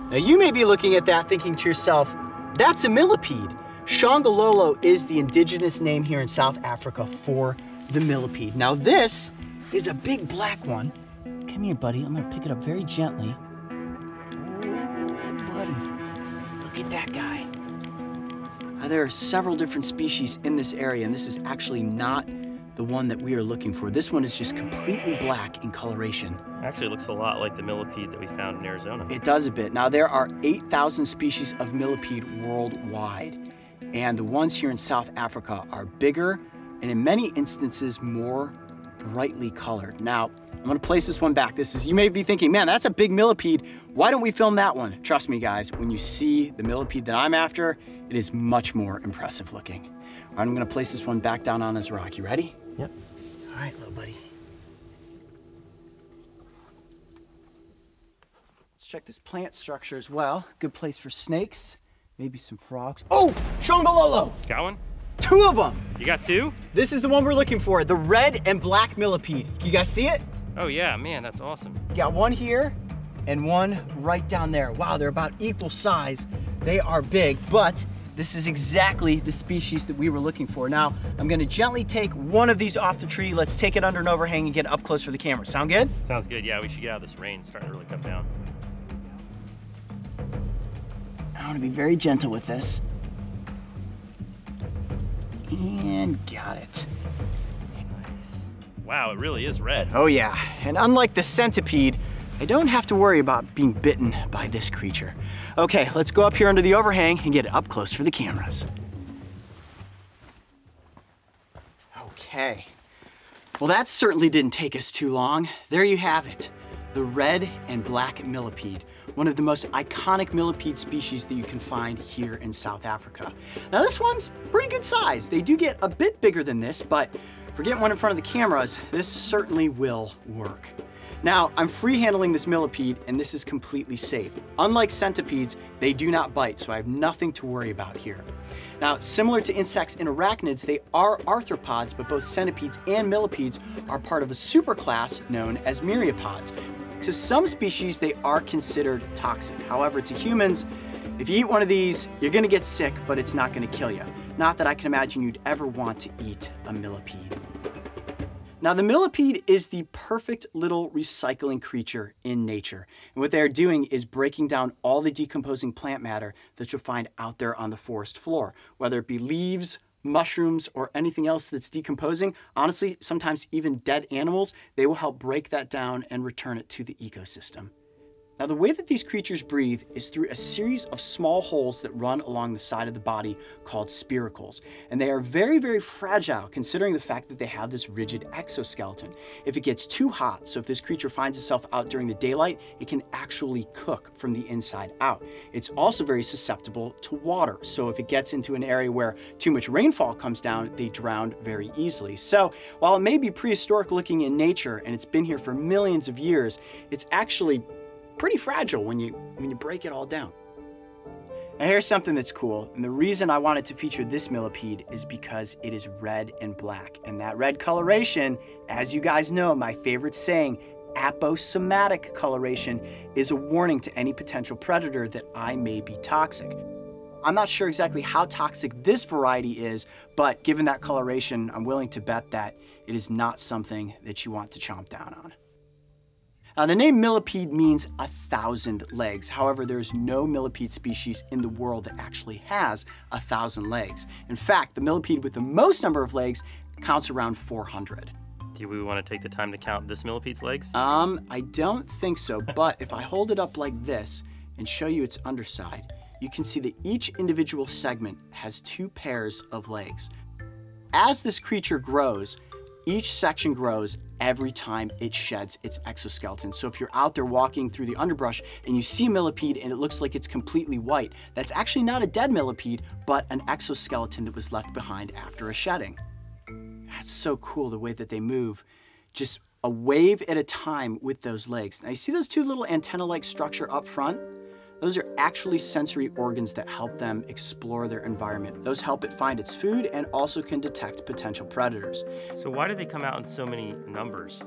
Now you may be looking at that thinking to yourself, that's a millipede. Shongololo is the indigenous name here in South Africa for the millipede. Now this is a big black one. Come here, buddy. I'm gonna pick it up very gently. Oh, buddy. Look at that guy. Uh, there are several different species in this area, and this is actually not the one that we are looking for. This one is just completely black in coloration. Actually, it looks a lot like the millipede that we found in Arizona. It does a bit. Now, there are 8,000 species of millipede worldwide, and the ones here in South Africa are bigger and in many instances more brightly colored. Now, I'm gonna place this one back. This is, you may be thinking, man, that's a big millipede. Why don't we film that one? Trust me, guys, when you see the millipede that I'm after, it is much more impressive looking. All right, I'm gonna place this one back down on his rock. You ready? Yep. All right, little buddy. Let's check this plant structure as well. Good place for snakes, maybe some frogs. Oh, Shongololo! Got one? Two of them! You got two? This is the one we're looking for, the red and black millipede. Can you guys see it? Oh yeah, man, that's awesome. Got one here and one right down there. Wow, they're about equal size. They are big, but this is exactly the species that we were looking for. Now, I'm gonna gently take one of these off the tree. Let's take it under an overhang and get up close for the camera. Sound good? Sounds good. Yeah, we should get out of this rain. It's starting to really come down. I wanna be very gentle with this. And got it. Wow, it really is red. Oh yeah, and unlike the centipede, I don't have to worry about being bitten by this creature. Okay, let's go up here under the overhang and get up close for the cameras. Okay. Well, that certainly didn't take us too long. There you have it, the red and black millipede, one of the most iconic millipede species that you can find here in South Africa. Now this one's pretty good size. They do get a bit bigger than this, but for getting one in front of the cameras, this certainly will work. Now, I'm free handling this millipede and this is completely safe. Unlike centipedes, they do not bite, so I have nothing to worry about here. Now, similar to insects and arachnids, they are arthropods, but both centipedes and millipedes are part of a superclass known as myriapods. To some species, they are considered toxic. However, to humans, if you eat one of these, you're gonna get sick, but it's not gonna kill you. Not that I can imagine you'd ever want to eat a millipede. Now, the millipede is the perfect little recycling creature in nature. And what they're doing is breaking down all the decomposing plant matter that you'll find out there on the forest floor, whether it be leaves, mushrooms, or anything else that's decomposing. Honestly, sometimes even dead animals, they will help break that down and return it to the ecosystem. Now, the way that these creatures breathe is through a series of small holes that run along the side of the body called spiracles. And they are very, very fragile considering the fact that they have this rigid exoskeleton. If it gets too hot, so if this creature finds itself out during the daylight, it can actually cook from the inside out. It's also very susceptible to water. So if it gets into an area where too much rainfall comes down, they drown very easily. So while it may be prehistoric looking in nature and it's been here for millions of years, it's actually pretty fragile when you when you break it all down. Now here's something that's cool, and the reason I wanted to feature this millipede is because it is red and black, and that red coloration, as you guys know, my favorite saying, aposematic coloration, is a warning to any potential predator that I may be toxic. I'm not sure exactly how toxic this variety is, but given that coloration, I'm willing to bet that it is not something that you want to chomp down on. Now, the name millipede means a thousand legs. However, there's no millipede species in the world that actually has a thousand legs. In fact, the millipede with the most number of legs counts around 400. Do we want to take the time to count this millipede's legs? Um, I don't think so, but if I hold it up like this and show you its underside, you can see that each individual segment has two pairs of legs. As this creature grows, each section grows every time it sheds its exoskeleton. So if you're out there walking through the underbrush and you see a millipede and it looks like it's completely white, that's actually not a dead millipede, but an exoskeleton that was left behind after a shedding. That's so cool the way that they move. Just a wave at a time with those legs. Now you see those two little antenna-like structure up front? Those are actually sensory organs that help them explore their environment. Those help it find its food and also can detect potential predators. So why do they come out in so many numbers?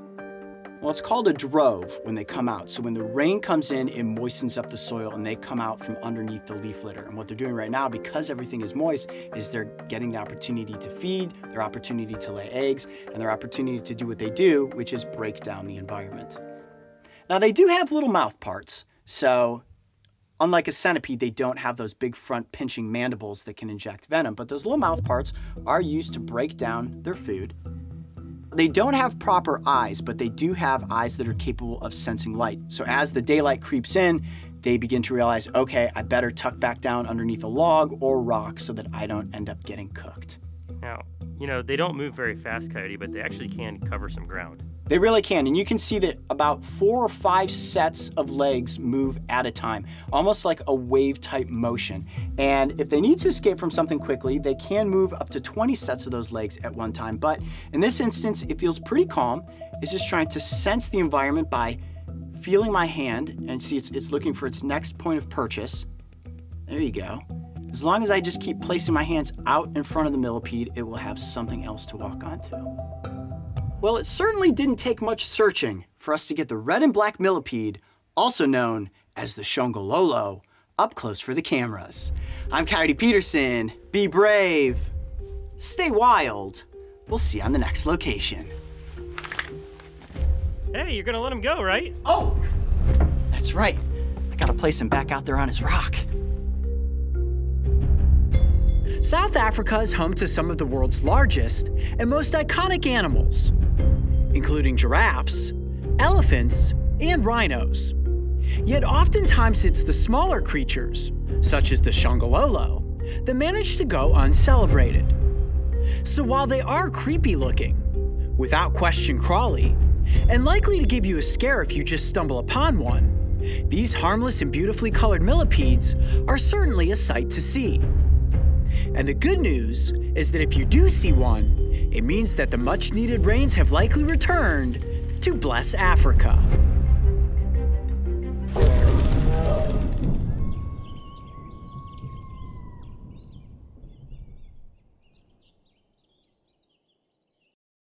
Well, it's called a drove when they come out. So when the rain comes in, it moistens up the soil and they come out from underneath the leaf litter. And what they're doing right now, because everything is moist, is they're getting the opportunity to feed, their opportunity to lay eggs, and their opportunity to do what they do, which is break down the environment. Now they do have little mouth parts. So Unlike a centipede, they don't have those big front pinching mandibles that can inject venom, but those little mouth parts are used to break down their food. They don't have proper eyes, but they do have eyes that are capable of sensing light. So as the daylight creeps in, they begin to realize, okay, I better tuck back down underneath a log or rock so that I don't end up getting cooked. Now, you know, they don't move very fast, Coyote, but they actually can cover some ground. They really can. And you can see that about four or five sets of legs move at a time, almost like a wave type motion. And if they need to escape from something quickly, they can move up to 20 sets of those legs at one time. But in this instance, it feels pretty calm. It's just trying to sense the environment by feeling my hand and see it's, it's looking for its next point of purchase. There you go. As long as I just keep placing my hands out in front of the millipede, it will have something else to walk onto. Well, it certainly didn't take much searching for us to get the red and black millipede, also known as the Shongololo, up close for the cameras. I'm Coyote Peterson. Be brave. Stay wild. We'll see you on the next location. Hey, you're gonna let him go, right? Oh! That's right. I gotta place him back out there on his rock. South Africa is home to some of the world's largest and most iconic animals, including giraffes, elephants, and rhinos. Yet oftentimes it's the smaller creatures, such as the shongololo, that manage to go uncelebrated. So while they are creepy looking, without question crawly, and likely to give you a scare if you just stumble upon one, these harmless and beautifully colored millipedes are certainly a sight to see. And the good news is that if you do see one, it means that the much needed rains have likely returned to bless Africa.